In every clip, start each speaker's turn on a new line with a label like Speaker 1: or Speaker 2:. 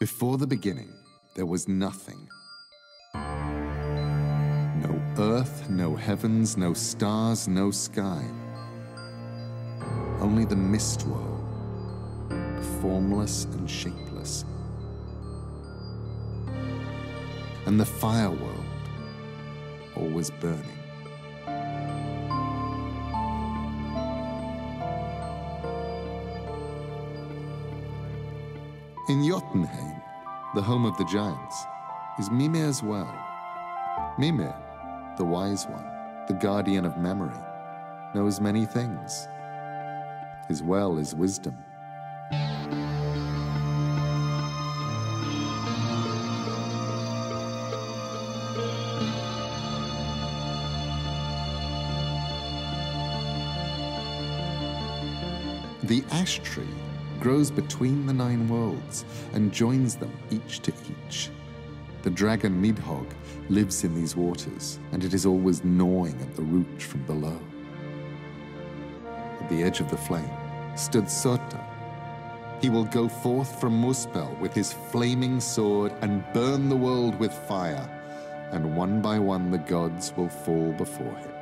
Speaker 1: Before the beginning, there was nothing. No earth, no heavens, no stars, no sky. Only the mist world, formless and shapeless. And the fire world, always burning. In Jotunheim, the home of the giants, is Mimir's well. Mimir, the wise one, the guardian of memory, knows many things. His well is wisdom. The ash tree grows between the nine worlds and joins them each to each. The dragon Nidhogg lives in these waters, and it is always gnawing at the root from below. At the edge of the flame stood Surtr. He will go forth from Muspel with his flaming sword and burn the world with fire, and one by one the gods will fall before him.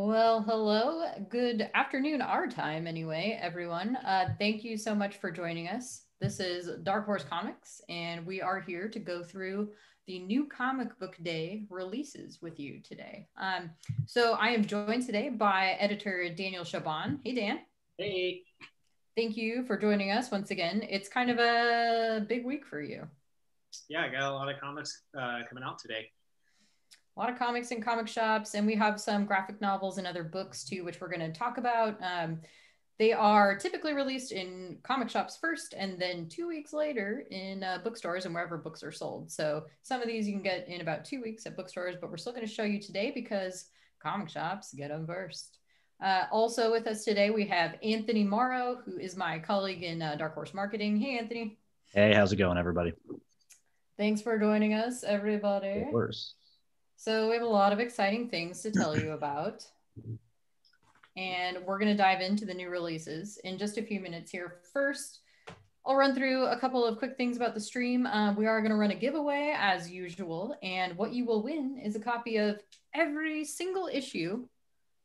Speaker 2: Well, hello. Good afternoon, our time, anyway, everyone. Uh, thank you so much for joining us. This is Dark Horse Comics, and we are here to go through the new comic book day releases with you today. Um, so I am joined today by editor Daniel Chabon. Hey, Dan.
Speaker 3: Hey.
Speaker 2: Thank you for joining us once again. It's kind of a big week for you.
Speaker 3: Yeah, I got a lot of comics uh, coming out today
Speaker 2: a lot of comics in comic shops, and we have some graphic novels and other books too, which we're going to talk about. Um, they are typically released in comic shops first, and then two weeks later in uh, bookstores and wherever books are sold. So some of these you can get in about two weeks at bookstores, but we're still going to show you today because comic shops get them first. Uh, also with us today, we have Anthony Morrow, who is my colleague in uh, Dark Horse Marketing. Hey, Anthony.
Speaker 4: Hey, how's it going, everybody?
Speaker 2: Thanks for joining us, everybody.
Speaker 4: Of course.
Speaker 2: So we have a lot of exciting things to tell you about. And we're going to dive into the new releases in just a few minutes here. First, I'll run through a couple of quick things about the stream. Uh, we are going to run a giveaway as usual. And what you will win is a copy of every single issue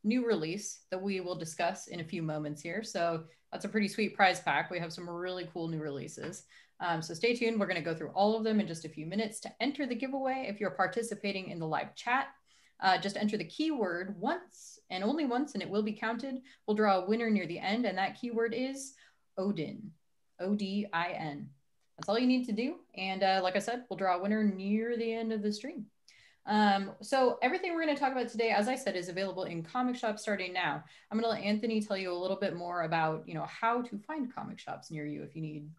Speaker 2: new release that we will discuss in a few moments here. So that's a pretty sweet prize pack. We have some really cool new releases. Um, so stay tuned. We're going to go through all of them in just a few minutes. To enter the giveaway, if you're participating in the live chat, uh, just enter the keyword once and only once, and it will be counted. We'll draw a winner near the end, and that keyword is Odin, O D I N. That's all you need to do. And uh, like I said, we'll draw a winner near the end of the stream. Um, so everything we're going to talk about today, as I said, is available in comic shops starting now. I'm going to let Anthony tell you a little bit more about, you know, how to find comic shops near you if you need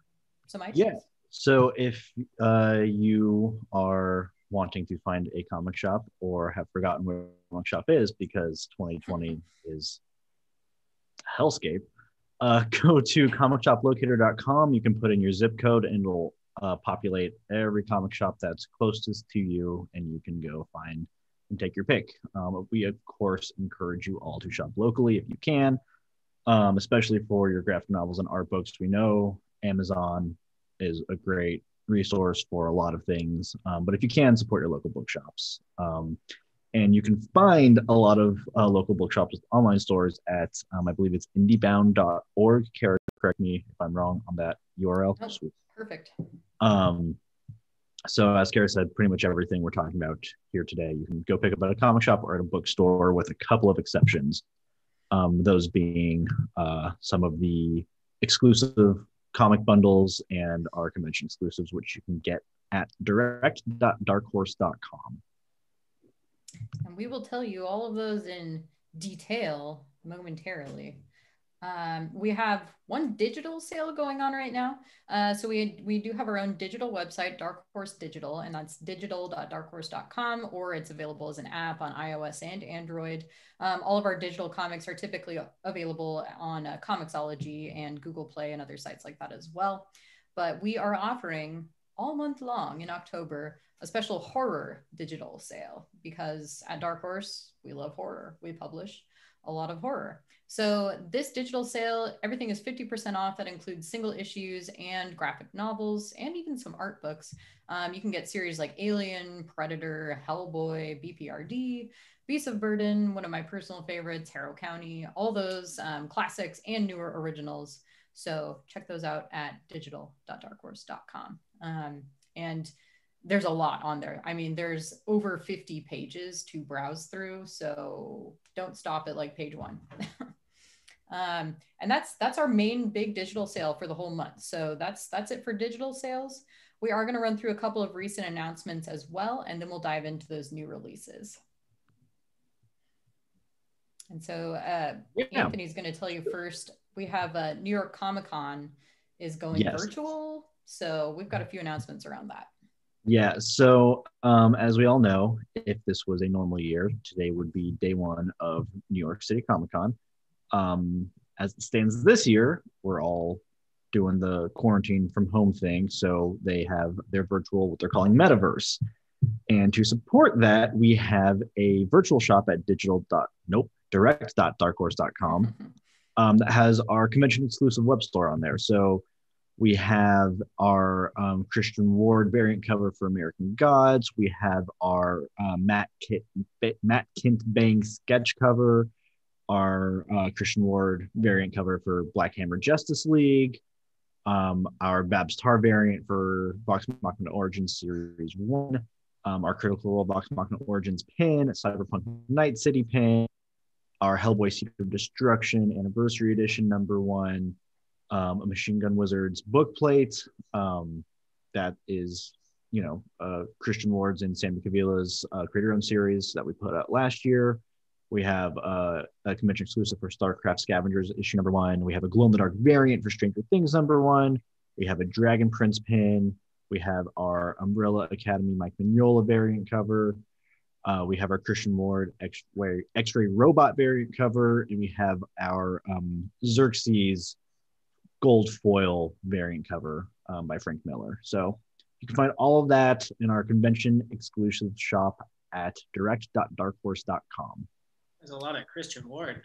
Speaker 2: some ideas?
Speaker 4: Yeah. So if uh, you are wanting to find a comic shop or have forgotten where a comic shop is because 2020 is hellscape, uh, go to comicshoplocator.com. You can put in your zip code and it'll uh, populate every comic shop that's closest to you, and you can go find and take your pick. Um, we, of course, encourage you all to shop locally if you can, um, especially for your graphic novels and art books. We know Amazon is a great resource for a lot of things. Um, but if you can, support your local bookshops. Um, and you can find a lot of uh, local bookshops with online stores at, um, I believe it's indiebound.org. Kara, correct me if I'm wrong on that URL.
Speaker 2: Oh, perfect.
Speaker 4: Um, so as Kara said, pretty much everything we're talking about here today, you can go pick up at a comic shop or at a bookstore with a couple of exceptions. Um, those being uh, some of the exclusive comic bundles and our convention exclusives, which you can get at direct.darkhorse.com.
Speaker 2: And we will tell you all of those in detail momentarily. Um, we have one digital sale going on right now. Uh, so we we do have our own digital website, Dark Horse Digital, and that's digital.darkhorse.com, or it's available as an app on iOS and Android. Um, all of our digital comics are typically available on uh, Comixology and Google Play and other sites like that as well. But we are offering all month long in October a special horror digital sale because at Dark Horse we love horror. We publish a lot of horror. So this digital sale, everything is 50% off. That includes single issues and graphic novels and even some art books. Um, you can get series like Alien, Predator, Hellboy, BPRD, Beasts of Burden, one of my personal favorites, Harrow County, all those um, classics and newer originals. So check those out at digital.darkhorse.com. Um, and there's a lot on there. I mean, there's over 50 pages to browse through. So don't stop at like page one. um, and that's that's our main big digital sale for the whole month. So that's that's it for digital sales. We are going to run through a couple of recent announcements as well, and then we'll dive into those new releases. And so uh, yeah. Anthony's going to tell you first. We have uh, New York Comic Con is going yes. virtual, so we've got a few announcements around that.
Speaker 4: Yeah. So, um, as we all know, if this was a normal year, today would be day one of New York City Comic Con. Um, as it stands this year, we're all doing the quarantine from home thing. So they have their virtual, what they're calling metaverse. And to support that, we have a virtual shop at digital. Nope, direct.darkhorse.com um, that has our convention exclusive web store on there. So we have our um, Christian Ward variant cover for American Gods. We have our uh, Matt, Kit, Matt Kindt Bang sketch cover, our uh, Christian Ward variant cover for Black Hammer Justice League, um, our Babs Tarr variant for Vox Machina Origins Series 1, um, our Critical Role Vox Machina Origins pin, Cyberpunk Night City pin, our Hellboy Secret of Destruction Anniversary Edition number one, um, a Machine Gun Wizards book plate um, that is, you know, uh, Christian Ward's and Sami Kivelä's uh, Creator Own series that we put out last year. We have uh, a convention exclusive for StarCraft Scavengers issue number one. We have a glow in the dark variant for Stranger Things number one. We have a Dragon Prince pin. We have our Umbrella Academy Mike Mignola variant cover. Uh, we have our Christian Ward X-ray, X-ray robot variant cover, and we have our um, Xerxes gold foil variant cover um, by Frank Miller. So you can find all of that in our convention exclusive shop at direct.darkhorse.com.
Speaker 3: There's a lot of Christian Ward.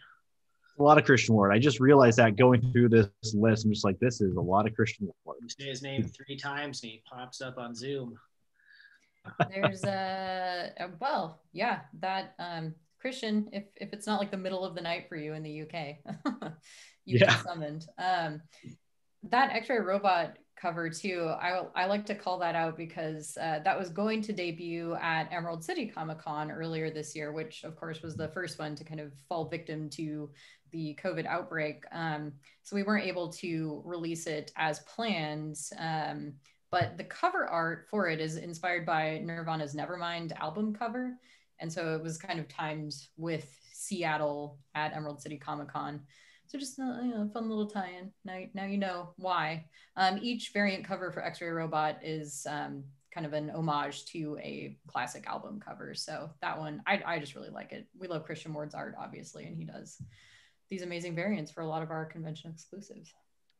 Speaker 4: A lot of Christian Ward. I just realized that going through this list, I'm just like, this is a lot of Christian Ward.
Speaker 3: You say his name three times and he pops up on Zoom.
Speaker 2: There's a, a well, yeah, that um, Christian. If if it's not like the middle of the night for you in the UK, you yeah. get summoned. Um, that X-ray robot cover too. I I like to call that out because uh, that was going to debut at Emerald City Comic Con earlier this year, which of course was the first one to kind of fall victim to the COVID outbreak. Um, so we weren't able to release it as planned. Um, but the cover art for it is inspired by Nirvana's Nevermind album cover. And so it was kind of timed with Seattle at Emerald City Comic Con. So just a you know, fun little tie-in. Now, now you know why. Um, each variant cover for X-Ray Robot is um, kind of an homage to a classic album cover. So that one, I, I just really like it. We love Christian Ward's art, obviously, and he does these amazing variants for a lot of our convention exclusives.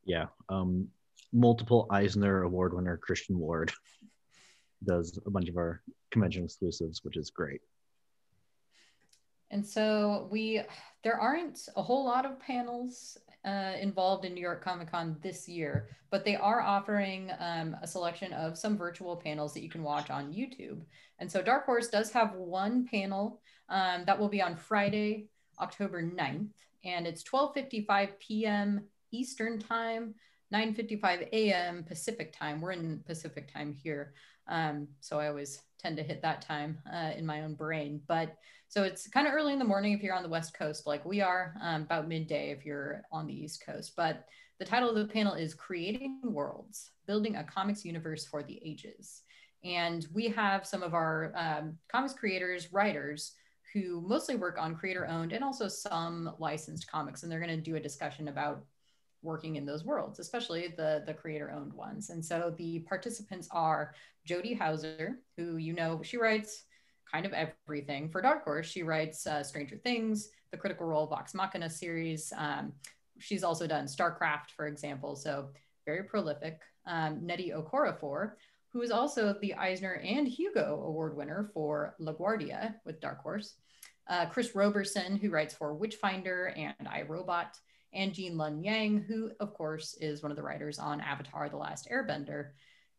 Speaker 4: Yeah. Um, multiple Eisner Award winner Christian Ward does a bunch of our convention exclusives, which is great.
Speaker 2: And so we, there aren't a whole lot of panels uh, involved in New York Comic Con this year, but they are offering um, a selection of some virtual panels that you can watch on YouTube. And so Dark Horse does have one panel um, that will be on Friday, October 9th, and it's 12:55 p.m. Eastern Time, 9:55 a.m. Pacific Time. We're in Pacific Time here, um, so I always tend to hit that time uh, in my own brain, but so it's kind of early in the morning if you're on the West Coast, like we are, um, about midday if you're on the East Coast. But the title of the panel is Creating Worlds Building a Comics Universe for the Ages. And we have some of our um, comics creators, writers, who mostly work on creator owned and also some licensed comics. And they're going to do a discussion about working in those worlds, especially the, the creator owned ones. And so the participants are Jody Houser, who you know, she writes kind of everything for Dark Horse. She writes uh, Stranger Things, the Critical Role Vox Machina series. Um, she's also done StarCraft, for example. So very prolific. Um, Nnedi Okorafor, who is also the Eisner and Hugo Award winner for LaGuardia with Dark Horse. Uh, Chris Roberson, who writes for Witchfinder and iRobot, and Gene Luen Yang, who, of course, is one of the writers on Avatar The Last Airbender.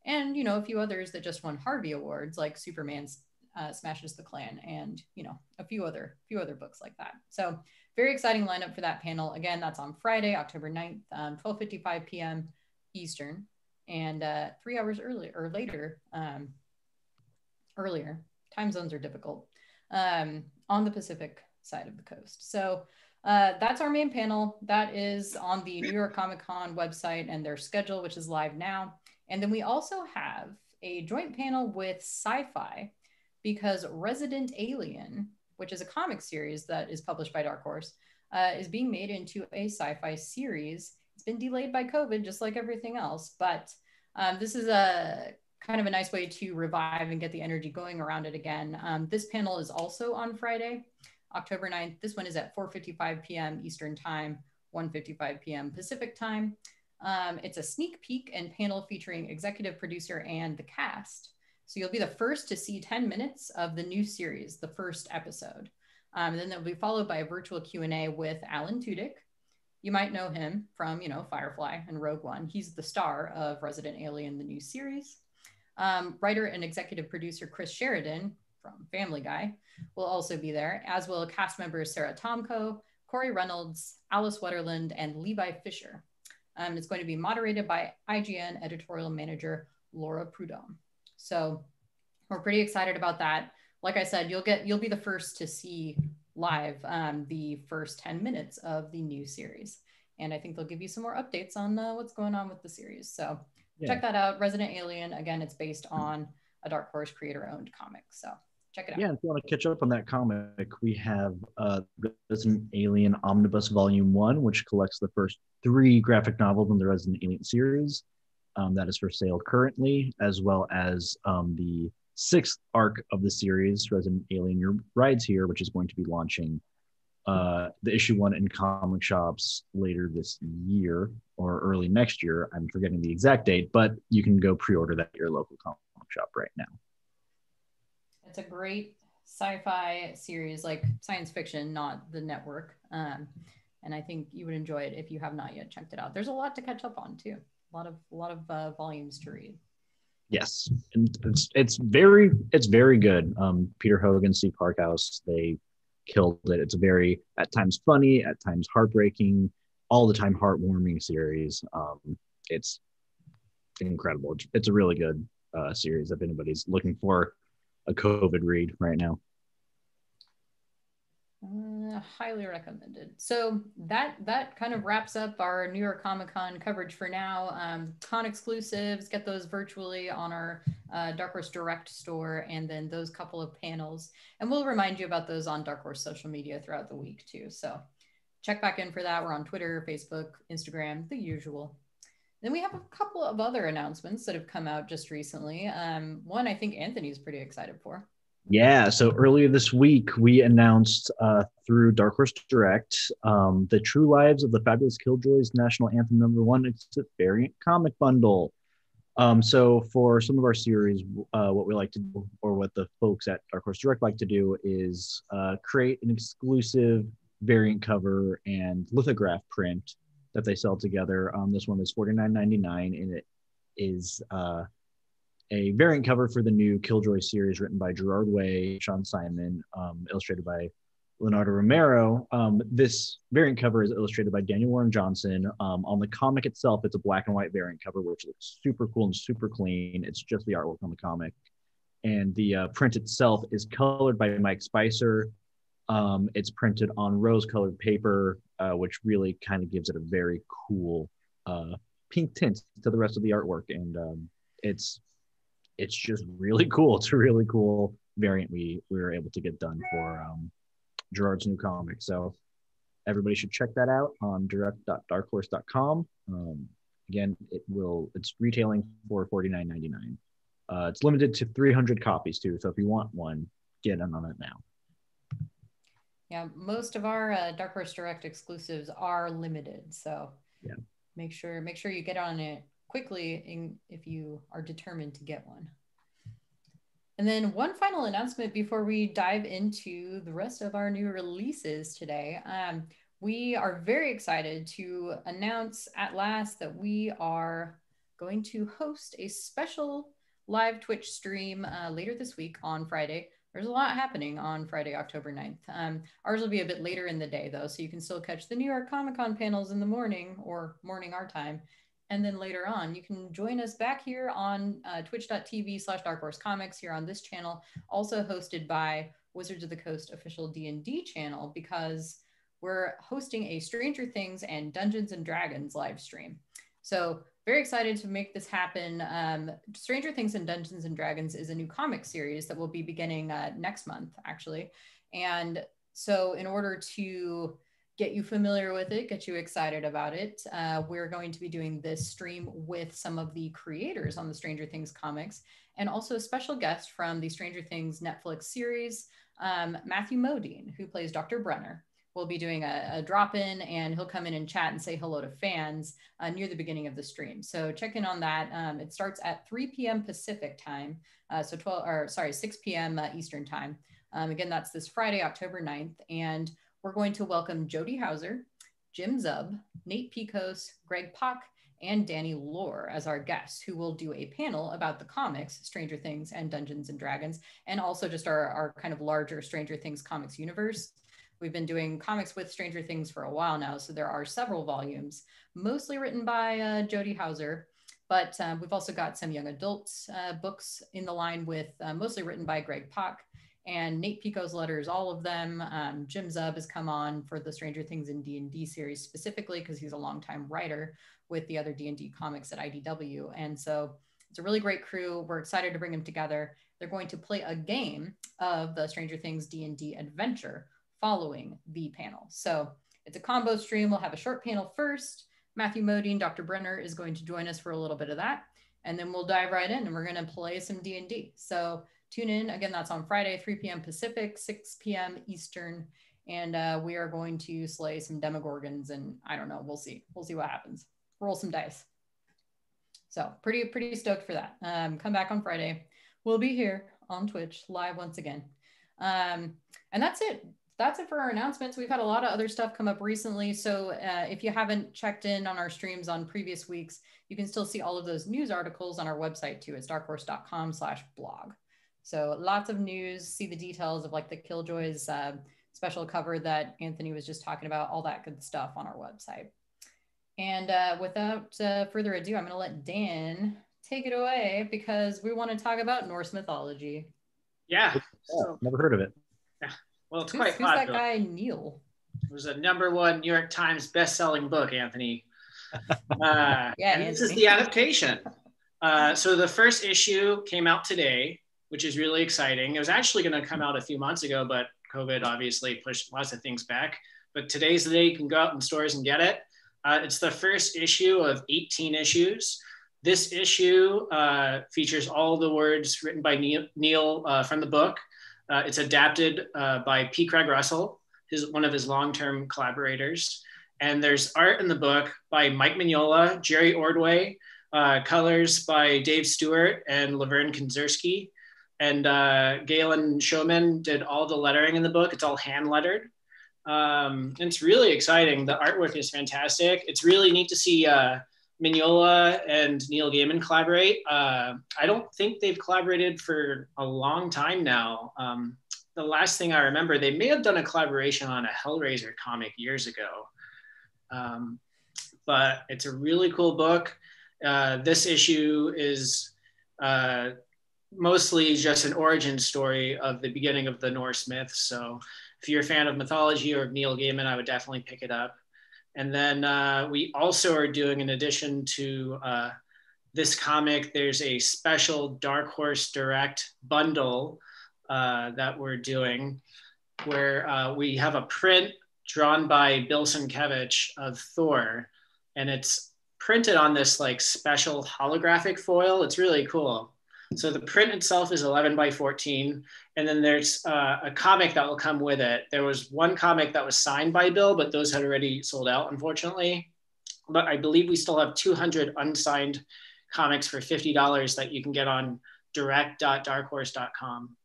Speaker 2: And, you know, a few others that just won Harvey Awards, like Superman's uh, Smashes the Klan and, you know, a few other, few other books like that. So very exciting lineup for that panel. Again, that's on Friday, October 9th, um, 12.55 p.m. Eastern and uh, three hours earlier or later, um, earlier, time zones are difficult, um, on the Pacific side of the coast. So uh, that's our main panel. That is on the New York Comic Con website and their schedule, which is live now. And then we also have a joint panel with Syfy because Resident Alien, which is a comic series that is published by Dark Horse, uh, is being made into a sci fi series it's been delayed by COVID, just like everything else. But um, this is a kind of a nice way to revive and get the energy going around it again. Um, this panel is also on Friday, October 9th. This one is at 4.55 p.m. Eastern Time, 1.55 p.m. Pacific Time. Um, it's a sneak peek and panel featuring executive producer and the cast. So you'll be the first to see 10 minutes of the new series, the first episode. Um, and then it'll be followed by a virtual Q&A with Alan Tudyk, you might know him from, you know, Firefly and Rogue One. He's the star of Resident Alien, the new series. Um, writer and executive producer Chris Sheridan from Family Guy will also be there, as will cast members Sara Tomko, Corey Reynolds, Alice Wetterlund, and Levi Fiehler. Um, it's going to be moderated by IGN editorial manager Laura Prudom. So we're pretty excited about that. Like I said, you'll get you'll be the first to see live um, the first 10 minutes of the new series. And I think they'll give you some more updates on uh, what's going on with the series. So yeah. check that out. Resident Alien, again, it's based on a Dark Horse creator owned comic. So check it out.
Speaker 4: Yeah, if you want to catch up on that comic, we have uh, Resident Alien Omnibus Volume 1, which collects the first three graphic novels in the Resident Alien series. Um, that is for sale currently, as well as um, the sixth arc of the series, Resident Alien Your Rides Here, which is going to be launching uh, the issue one in comic shops later this year or early next year. I'm forgetting the exact date, but you can go pre-order that at your local comic shop right now.
Speaker 2: It's a great sci-fi series, like science fiction, not the network. Um, and I think you would enjoy it if you have not yet checked it out. There's a lot to catch up on too. A lot of a lot of uh, volumes to read.
Speaker 4: Yes, and it's it's very it's very good. Um, Peter Hogan, Steve Parkhouse, they killed it. It's a very at times funny, at times heartbreaking, all the time heartwarming series. Um, it's incredible. It's a really good uh, series if anybody's looking for a COVID read right now.
Speaker 2: Uh, highly recommended. So that that kind of wraps up our New York Comic Con coverage for now. Um, con exclusives, get those virtually on our uh, Dark Horse Direct store, and then those couple of panels. And we'll remind you about those on Dark Horse social media throughout the week too. So check back in for that. We're on Twitter, Facebook, Instagram, the usual. Then we have a couple of other announcements that have come out just recently. Um, one I think Anthony's pretty excited for.
Speaker 4: Yeah, so earlier this week, we announced uh, through Dark Horse Direct um, the True Lives of the Fabulous Killjoys National Anthem number one. It's a variant comic bundle. Um, so for some of our series, uh, what we like to do, or what the folks at Dark Horse Direct like to do, is uh, create an exclusive variant cover and lithograph print that they sell together. Um, this one is $49.99 and it is uh, a variant cover for the new Killjoy series written by Gerard Way, Shaun Simon, um, illustrated by Leonardo Romero. Um, this variant cover is illustrated by Daniel Warren Johnson. Um, on the comic itself, it's a black and white variant cover, which looks super cool and super clean. It's just the artwork on the comic. And the uh, print itself is colored by Mike Spicer. Um, it's printed on rose colored paper, uh, which really kind of gives it a very cool uh, pink tint to the rest of the artwork. And um, it's it's just really cool. It's a really cool variant we we were able to get done for um, Gerard's new comic. So everybody should check that out on direct.darkhorse.com. Um, again, it will it's retailing for $49.99. Uh, it's limited to 300 copies too. So if you want one, get in on it now.
Speaker 2: Yeah, most of our uh, Dark Horse Direct exclusives are limited, so
Speaker 4: Yeah.
Speaker 2: make sure make sure you get on it quickly in, if you are determined to get one. And then one final announcement before we dive into the rest of our new releases today. Um, we are very excited to announce at last that we are going to host a special live Twitch stream uh, later this week on Friday. There's a lot happening on Friday, October 9th. Um, ours will be a bit later in the day, though, so you can still catch the New York Comic Con panels in the morning or morning our time. And then later on, you can join us back here on uh, twitch.tv slash Dark Horse Comics here on this channel, also hosted by Wizards of the Coast official D&D channel because we're hosting a Stranger Things and Dungeons and Dragons live stream. So very excited to make this happen. Um, Stranger Things and Dungeons and Dragons is a new comic series that will be beginning uh, next month, actually. And so, in order to get you familiar with it, get you excited about it, uh, we're going to be doing this stream with some of the creators on the Stranger Things comics and also a special guest from the Stranger Things Netflix series, um, Matthew Modine, who plays Dr. Brenner we'll be doing a, a drop in and he'll come in and chat and say hello to fans uh, near the beginning of the stream. So check in on that. Um, it starts at 3 p.m. Pacific time. Uh, so 12 or sorry, 6 p.m. Uh, Eastern time. Um, again, that's this Friday, October 9th. And we're going to welcome Jody Houser, Jim Zub, Nate Piekos, Greg Pak, and Danny Lore as our guests, who will do a panel about the comics, Stranger Things and Dungeons and Dragons, and also just our, our kind of larger Stranger Things comics universe. We've been doing comics with Stranger Things for a while now, so there are several volumes, mostly written by uh, Jody Houser, but uh, we've also got some young adult uh, books in the line with uh, mostly written by Greg Pak and Nate Piekos letters, all of them. Um, Jim Zub has come on for the Stranger Things and D&D series specifically because he's a longtime writer with the other D&D comics at IDW. And so it's a really great crew. We're excited to bring them together. They're going to play a game of the Stranger Things D&D adventure following the panel. So it's a combo stream. We'll have a short panel first. Matthew Modine, Dr. Brenner is going to join us for a little bit of that. And then we'll dive right in and we're going to play some D&D. So tune in. Again, that's on Friday, 3 p.m. Pacific, 6 p.m. Eastern. And uh, we are going to slay some Demogorgons and I don't know, we'll see. We'll see what happens. Roll some dice. So pretty, pretty stoked for that. Um, come back on Friday. We'll be here on Twitch live once again. Um, and that's it that's it for our announcements. We've had a lot of other stuff come up recently. So uh, if you haven't checked in on our streams on previous weeks, you can still see all of those news articles on our website too. It's darkhorse.com slash blog. So lots of news, see the details of like the Killjoys uh, special cover that Anthony was just talking about, all that good stuff on our website. And uh, without uh, further ado, I'm going to let Dan take it away because we want to talk about Norse mythology.
Speaker 3: Yeah.
Speaker 4: So, never heard of it.
Speaker 3: Well, it's
Speaker 2: Who's,
Speaker 3: quite
Speaker 2: who's that guy, Neil?
Speaker 3: It was a number one New York Times best-selling book, Anthony. Uh,
Speaker 2: Yeah,
Speaker 3: this is the adaptation. Uh, so the first issue came out today, which is really exciting. It was actually going to come out a few months ago, but COVID obviously pushed lots of things back. But today's the day you can go out in stores and get it. Uh, it's the first issue of 18 issues. This issue uh, features all the words written by Neil, Neil uh, from the book. Uh, it's adapted uh, by P. Craig Russell, his, one of his long-term collaborators. And there's art in the book by Mike Mignola, Jerry Ordway, uh, colors by Dave Stewart and Lovern Kindzierski. And uh, Galen Showman did all the lettering in the book. It's all hand lettered. Um, it's really exciting. The artwork is fantastic. It's really neat to see uh, Mignola and Neil Gaiman collaborate. Uh, I don't think they've collaborated for a long time now. Um, the last thing I remember, they may have done a collaboration on a Hellraiser comic years ago. Um, but it's a really cool book. Uh, this issue is uh, mostly just an origin story of the beginning of the Norse myth. So if you're a fan of mythology or of Neil Gaiman, I would definitely pick it up. And then uh, we also are doing, in addition to uh, this comic, there's a special Dark Horse Direct bundle uh, that we're doing. where uh, we have a print drawn by Bill Sienkiewicz of Thor, and it's printed on this like special holographic foil. It's really cool. So the print itself is 11 by 14, and then there's uh, a comic that will come with it. There was one comic that was signed by Bill, but those had already sold out, unfortunately. But I believe we still have 200 unsigned comics for $50 that you can get on direct.darkhorse.com.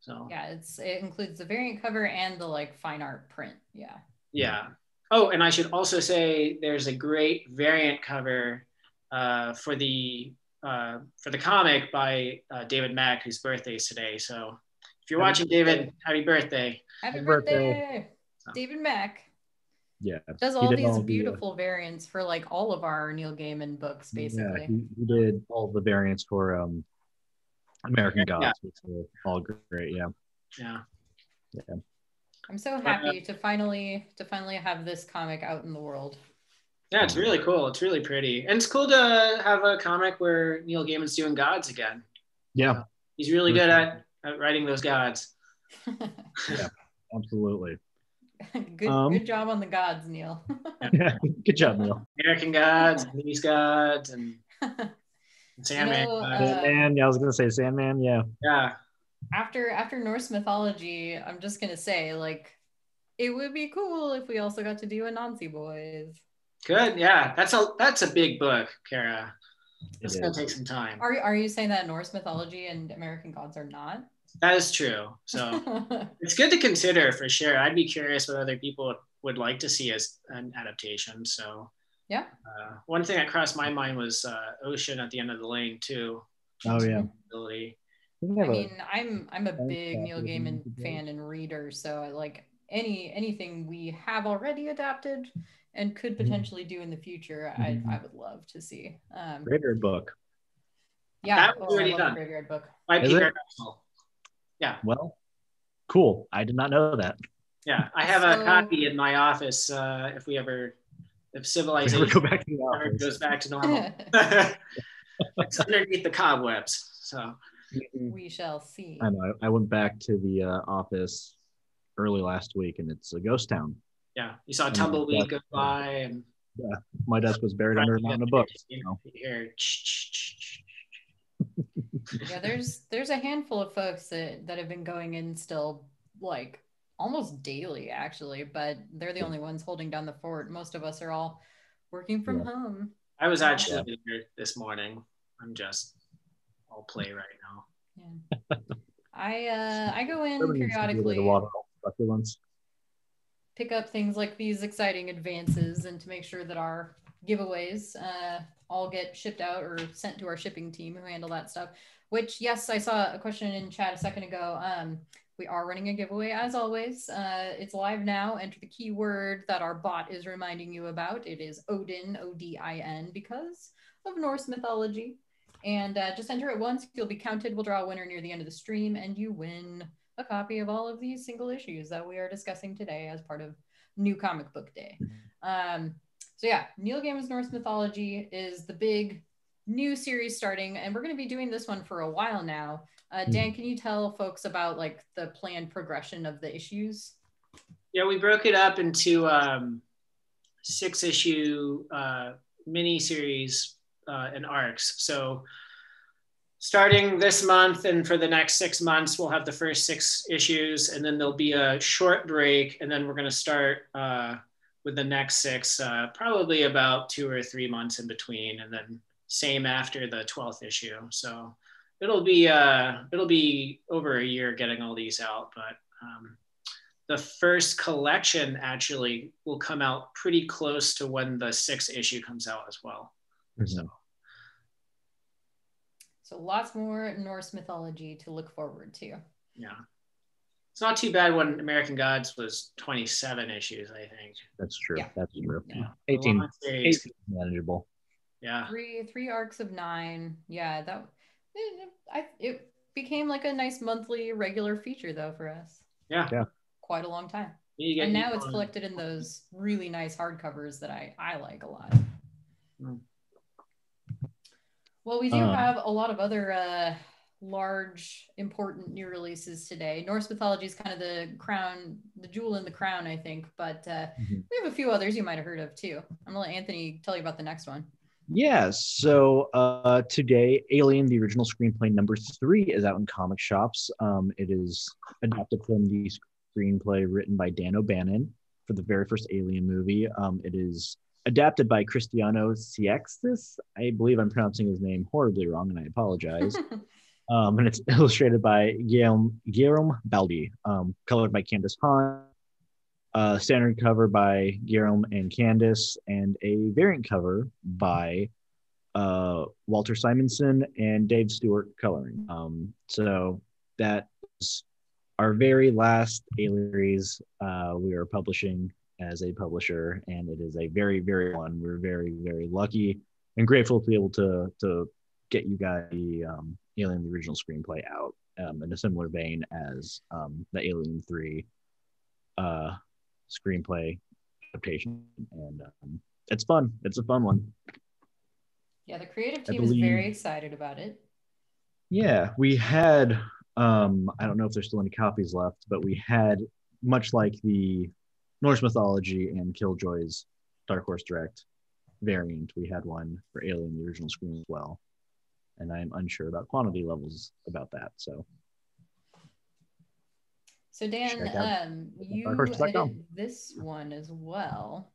Speaker 3: So
Speaker 2: Yeah, it's it includes the variant cover and the like fine art print. Yeah.
Speaker 3: yeah. Oh, and I should also say there's a great variant cover uh, for the uh, for the comic by uh, David Mack, whose birthday is today. So if you're
Speaker 4: Happy
Speaker 3: watching, David, happy birthday!
Speaker 2: Happy
Speaker 4: Happy
Speaker 2: birthday,
Speaker 4: birthday.
Speaker 2: David Mack.
Speaker 4: Yeah.
Speaker 2: Does all these
Speaker 4: all the, uh,
Speaker 2: beautiful variants for like all of our Neil Gaiman books, basically.
Speaker 4: Yeah, he, he did all the variants for um, American
Speaker 3: Yeah.
Speaker 4: Gods, which were all great. Yeah.
Speaker 3: Yeah, Yeah.
Speaker 2: I'm so
Speaker 3: uh,
Speaker 2: happy to finally to finally have this comic out in the world.
Speaker 3: yeah, it's really cool. It's really pretty, and it's cool to have a comic where Neil Gaiman's doing gods again.
Speaker 4: Yeah,
Speaker 3: He's really good at, at writing those gods.
Speaker 4: Yeah, absolutely.
Speaker 2: good
Speaker 4: Um,
Speaker 2: good job on the gods, Neil.
Speaker 4: Yeah. Good job, Neil.
Speaker 3: American gods, and these gods, and Sandman.
Speaker 2: know,
Speaker 3: gods.
Speaker 2: uh,
Speaker 4: Sandman. Yeah, I was gonna say Sandman. Yeah.
Speaker 3: yeah,
Speaker 2: after after Norse mythology, I'm just gonna say like it would be cool if we also got to do a Anansi Boys.
Speaker 3: good. Yeah, that's a that's a big book, Kara.
Speaker 4: It
Speaker 3: It's gonna take some time.
Speaker 2: Are are you saying that Norse mythology and American gods are not?
Speaker 3: That is true. So it's good to consider for sure. I'd be curious what other people would like to see as an adaptation. So
Speaker 2: Yeah.
Speaker 3: uh, one thing that crossed my mind was uh, Ocean at the end of the lane too.
Speaker 4: Oh yeah.
Speaker 3: Ability.
Speaker 2: I mean, I'm I'm a big Neil Gaiman fan and reader, so I like any anything we have already adapted and could
Speaker 4: Mm-hmm.
Speaker 2: potentially do in the future. I I would love to see. Um,
Speaker 4: Graveyard book.
Speaker 2: yeah,
Speaker 3: That was
Speaker 2: oh,
Speaker 3: already
Speaker 2: love
Speaker 3: done.
Speaker 2: Graveyard Book.
Speaker 3: By
Speaker 4: Is
Speaker 3: Peter
Speaker 4: it?
Speaker 3: Russell.
Speaker 4: Well, cool. I did not know that.
Speaker 3: Yeah, I have a copy in my office. Uh, if we ever, if
Speaker 4: Never
Speaker 3: civilization
Speaker 4: go back to the
Speaker 3: ever goes back to normal, it's underneath the cobwebs. So
Speaker 2: we shall see.
Speaker 4: I know. I I went back to the uh, office early last week, and it's a ghost town.
Speaker 3: yeah, you saw Tumbleweed
Speaker 4: yeah.
Speaker 3: go by and yeah,
Speaker 4: My desk was buried under a mountain of books. you know.
Speaker 2: Yeah, there's there's a handful of folks that that have been going in still like almost daily actually, but they're the only ones holding down the fort. Most of us are all working from
Speaker 4: Yeah.
Speaker 2: home.
Speaker 3: I was actually here this morning. I'm just all play right now.
Speaker 2: Yeah. I uh I go in
Speaker 4: Everybody needs to be able
Speaker 2: periodically,
Speaker 4: to water all succulents.
Speaker 2: pick up things like these exciting advances, and to make sure that our giveaways uh, all get shipped out or sent to our shipping team who handle that stuff. Which, yes, I saw a question in chat a second ago. Um, we are running a giveaway as always. Uh, it's live now. Enter the keyword that our bot is reminding you about. It is Odin, O D I N, because of Norse mythology. And uh, just enter it once. You'll be counted. We'll draw a winner near the end of the stream, and you win a copy of all of these single issues that we are discussing today as part of New Comic Book Day. Um, so yeah, Neil Gaiman's Norse mythology is the big new series starting, and we're going to be doing this one for a while now. Uh, Dan, can you tell folks about like the planned progression of the issues?
Speaker 3: Yeah, we broke it up into um, six issue uh, mini series uh, and arcs. So starting this month and for the next six months, we'll have the first six issues, and then there'll be a short break, and then we're going to start uh, with the next six, uh, probably about two or three months in between, and then same after the 12th issue. So it'll be uh, it'll be over a year getting all these out, but um, the first collection actually will come out pretty close to when the sixth issue comes out as well. So
Speaker 2: So lots more Norse mythology to look forward to.
Speaker 3: yeah, it's not too bad when American Gods was 27 issues, I think.
Speaker 4: That's true.
Speaker 2: Yeah.
Speaker 4: That's true.
Speaker 3: Yeah.
Speaker 4: 18,
Speaker 3: A long series.
Speaker 4: 18 manageable.
Speaker 3: Yeah,
Speaker 2: Three three arcs of nine. Yeah, that it, I it became like a nice monthly regular feature though for us.
Speaker 3: yeah.
Speaker 4: Yeah.
Speaker 2: Quite a long time. And now it's collected in those really nice hardcovers that I I like a lot.
Speaker 3: Mm.
Speaker 2: Well, we do
Speaker 4: Um,
Speaker 2: have a lot of other uh, large, important new releases today. Norse mythology is kind of the crown, the jewel in the crown, I think. But uh,
Speaker 4: Mhm.
Speaker 2: we have a few others you might have heard of too. I'm gonna let Anthony tell you about the next one.
Speaker 4: Yeah, so uh, today, Alien, the original screenplay number three, is out in comic shops. Um, it is adapted from the screenplay written by Dan O'Bannon for the very first Alien movie. Um, it is adapted by Cristiano Seixas. I believe I'm pronouncing his name horribly wrong, and I apologize. um, and it's illustrated by Guillaume, Guillaume Balbi, um, colored by Candace Hahn, uh, standard cover by Guillaume and Candace, and a variant cover by uh, Walter Simonson and Dave Stewart coloring. Um, so that's our very last series uh, we are publishing as a publisher, and it is a very, very one. We're very, very lucky and grateful to be able to to get you guys the um, Alien the original screenplay out um, in a similar vein as um, the Alien Three uh, screenplay adaptation, and um, it's fun. It's a fun one.
Speaker 2: yeah, the creative team is very excited about it.
Speaker 4: Yeah, we had. Um, I don't know if there's still any copies left, but we had much like the Norse mythology and Killjoy's Dark Horse Direct variant. We had one for Alien, the original screen as well, and I'm unsure about quantity levels about that. So
Speaker 2: So Dan, um, you
Speaker 4: darkhorse.com.
Speaker 2: edited this one as well.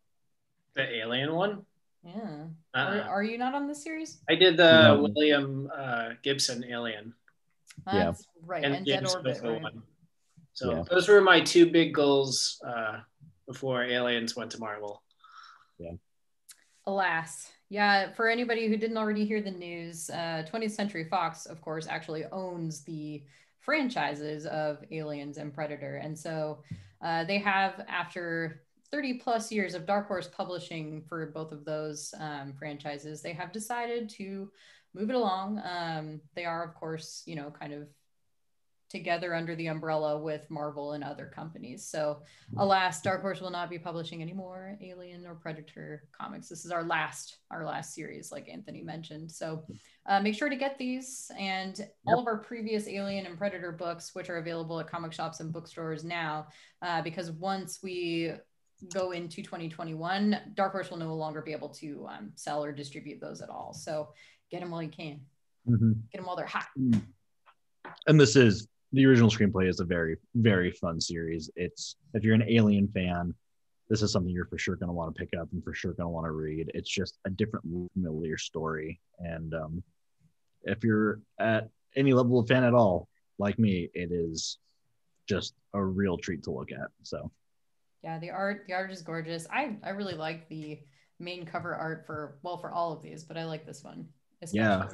Speaker 3: The alien one.
Speaker 2: Yeah.
Speaker 3: Uh,
Speaker 2: Are, are you not on this series?
Speaker 3: I did the
Speaker 4: No.
Speaker 3: William uh, Gibson Alien
Speaker 4: Yeah.
Speaker 2: Right.
Speaker 3: and,
Speaker 2: And, Dead Orbit, right?
Speaker 3: one. So
Speaker 4: Yeah.
Speaker 3: those were my two big goals uh, before Aliens went to Marvel. Yeah.
Speaker 2: Alas. Yeah, for anybody who didn't already hear the news, uh, 20th Century Fox, of course, actually owns the franchises of Aliens and Predator. And so uh, they have, after 30 plus years of Dark Horse publishing for both of those um, franchises, they have decided to move it along. Um, they are, of course, you know, kind of together under the umbrella with Marvel and other companies. So, alas, Dark Horse will not be publishing any more Alien or Predator comics. This is our last our last series, like Anthony mentioned. So, uh, make sure to get these and all of our previous Alien and Predator books, which are available at comic shops and bookstores now, uh, because once we go into 2021, Dark Horse will no longer be able to um, sell or distribute those at all. So, get them while you can.
Speaker 4: Mhm.
Speaker 2: Get them while they're hot.
Speaker 4: and this is the original screenplay is a very very fun series. It's if you're an alien fan this is something you're for sure going to want to pick up and for sure going to want to read. It's just a different familiar story. And um, if you're at any level of fan at all like me it is just a real treat to look at so.
Speaker 2: Yeah, the art the art is gorgeous. I I really like the main cover art for well for all of these, but I like this one
Speaker 4: Yeah.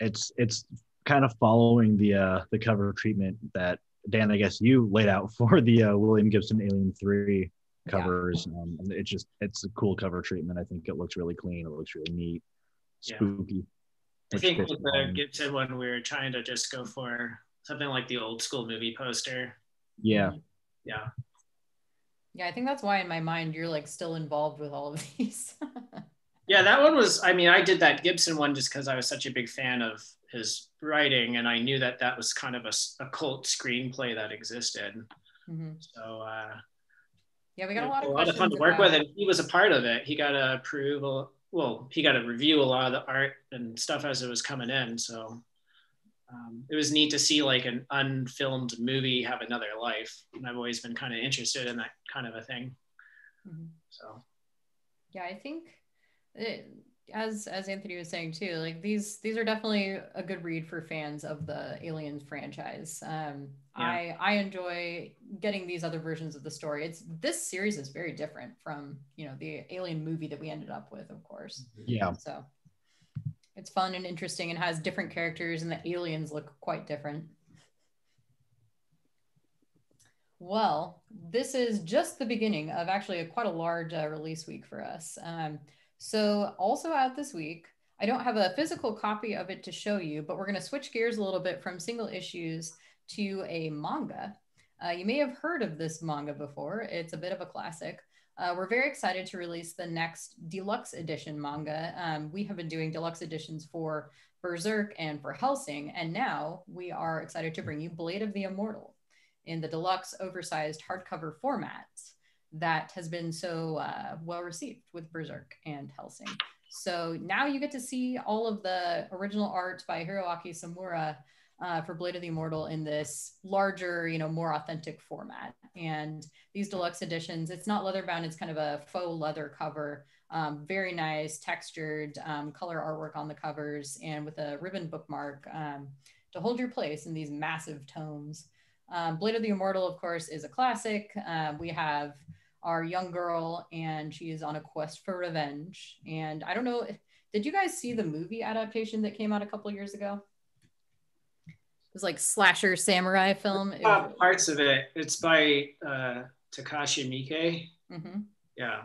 Speaker 4: it's it's kind of following the uh the cover treatment that dan i guess you laid out for the uh, william gibson alien 3
Speaker 2: Yeah.
Speaker 4: covers um, and it's just it's a cool cover treatment i think it looks really clean it looks really neat
Speaker 3: Yeah.
Speaker 4: spooky
Speaker 3: I think
Speaker 4: fits
Speaker 3: with the
Speaker 4: along.
Speaker 3: Gibson one, we were trying to just go for something like the old school movie poster.
Speaker 4: yeah
Speaker 3: Yeah.
Speaker 2: Yeah, I think that's why in my mind you're like still involved with all of these.
Speaker 3: Yeah, that one was, I mean, I did that Gibson one just because I was such a big fan of his writing and I knew that that was kind of a cult screenplay that existed.
Speaker 2: Mhm.
Speaker 3: So, uh,
Speaker 2: Yeah, we got a lot of
Speaker 3: fun to work
Speaker 2: about-
Speaker 3: with, and he was a part of it. He got to approve, well, he got to review a lot of the art and stuff as it was coming in. So um, it was neat to see like an unfilmed movie have another life. And I've always been kind of interested in that kind of a thing.
Speaker 2: Mhm.
Speaker 3: So
Speaker 2: Yeah, I think it, as as Anthony was saying too, like these these are definitely a good read for fans of the Aliens franchise. Um,
Speaker 3: Yeah.
Speaker 2: I I enjoy getting these other versions of the story. It's this series is very different from you know the Alien movie that we ended up with, of course.
Speaker 4: yeah
Speaker 2: So it's fun and interesting and has different characters, and the aliens look quite different. Well, this is just the beginning of actually a quite a large uh, release week for us. Um, so, also out this week, I don't have a physical copy of it to show you, but we're going to switch gears a little bit from single issues to a manga. Uh, you may have heard of this manga before, it's a bit of a classic. uh, we're very excited to release the next deluxe edition manga. Um, we have been doing deluxe editions for Berserk and for Hellsing, and now we are excited to bring you Blade of the Immortal in the deluxe oversized hardcover format that has been so uh, well received with Berserk and Hellsing. So now you get to see all of the original art by Hiroaki Samura uh, for Blade of the Immortal in this larger, you know, more authentic format. And these deluxe editions, it's not leather bound, it's kind of a faux leather cover. Um, very nice textured um, color artwork on the covers and with a ribbon bookmark um, to hold your place in these massive tomes. Um, Blade of the Immortal, of course, is a classic. Uh, we have our young girl and she is on a quest for revenge. And I don't know, did you guys see the movie adaptation that came out a couple years ago? It was like slasher samurai film.
Speaker 3: Uh, parts of it. It's by uh, Takashi Miike.
Speaker 2: Mm-hmm.
Speaker 3: Yeah.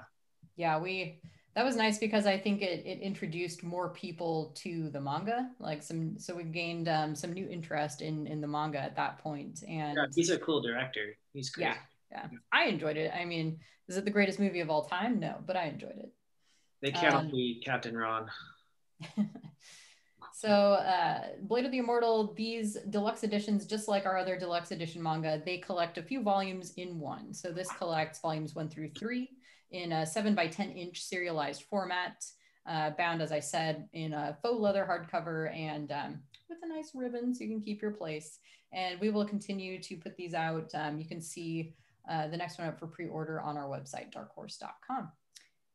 Speaker 2: Yeah, we that was nice because I think it, it introduced more people to the manga. Like some, so we gained um, some new interest in in the manga at that point. And
Speaker 3: yeah, he's a cool director. He's great.
Speaker 2: Yeah, yeah, I enjoyed it. I mean, is it the greatest movie of all time? No, but I enjoyed it.
Speaker 3: They can't um, beat Captain Ron.
Speaker 2: so, uh, Blade of the Immortal, these deluxe editions, just like our other deluxe edition manga, they collect a few volumes in one. So, this collects volumes one through three in a seven by 10 inch serialized format, uh, bound, as I said, in a faux leather hardcover and um, with a nice ribbon so you can keep your place. And we will continue to put these out. Um, you can see uh, the next one up for pre-order on our website, darkhorse.com.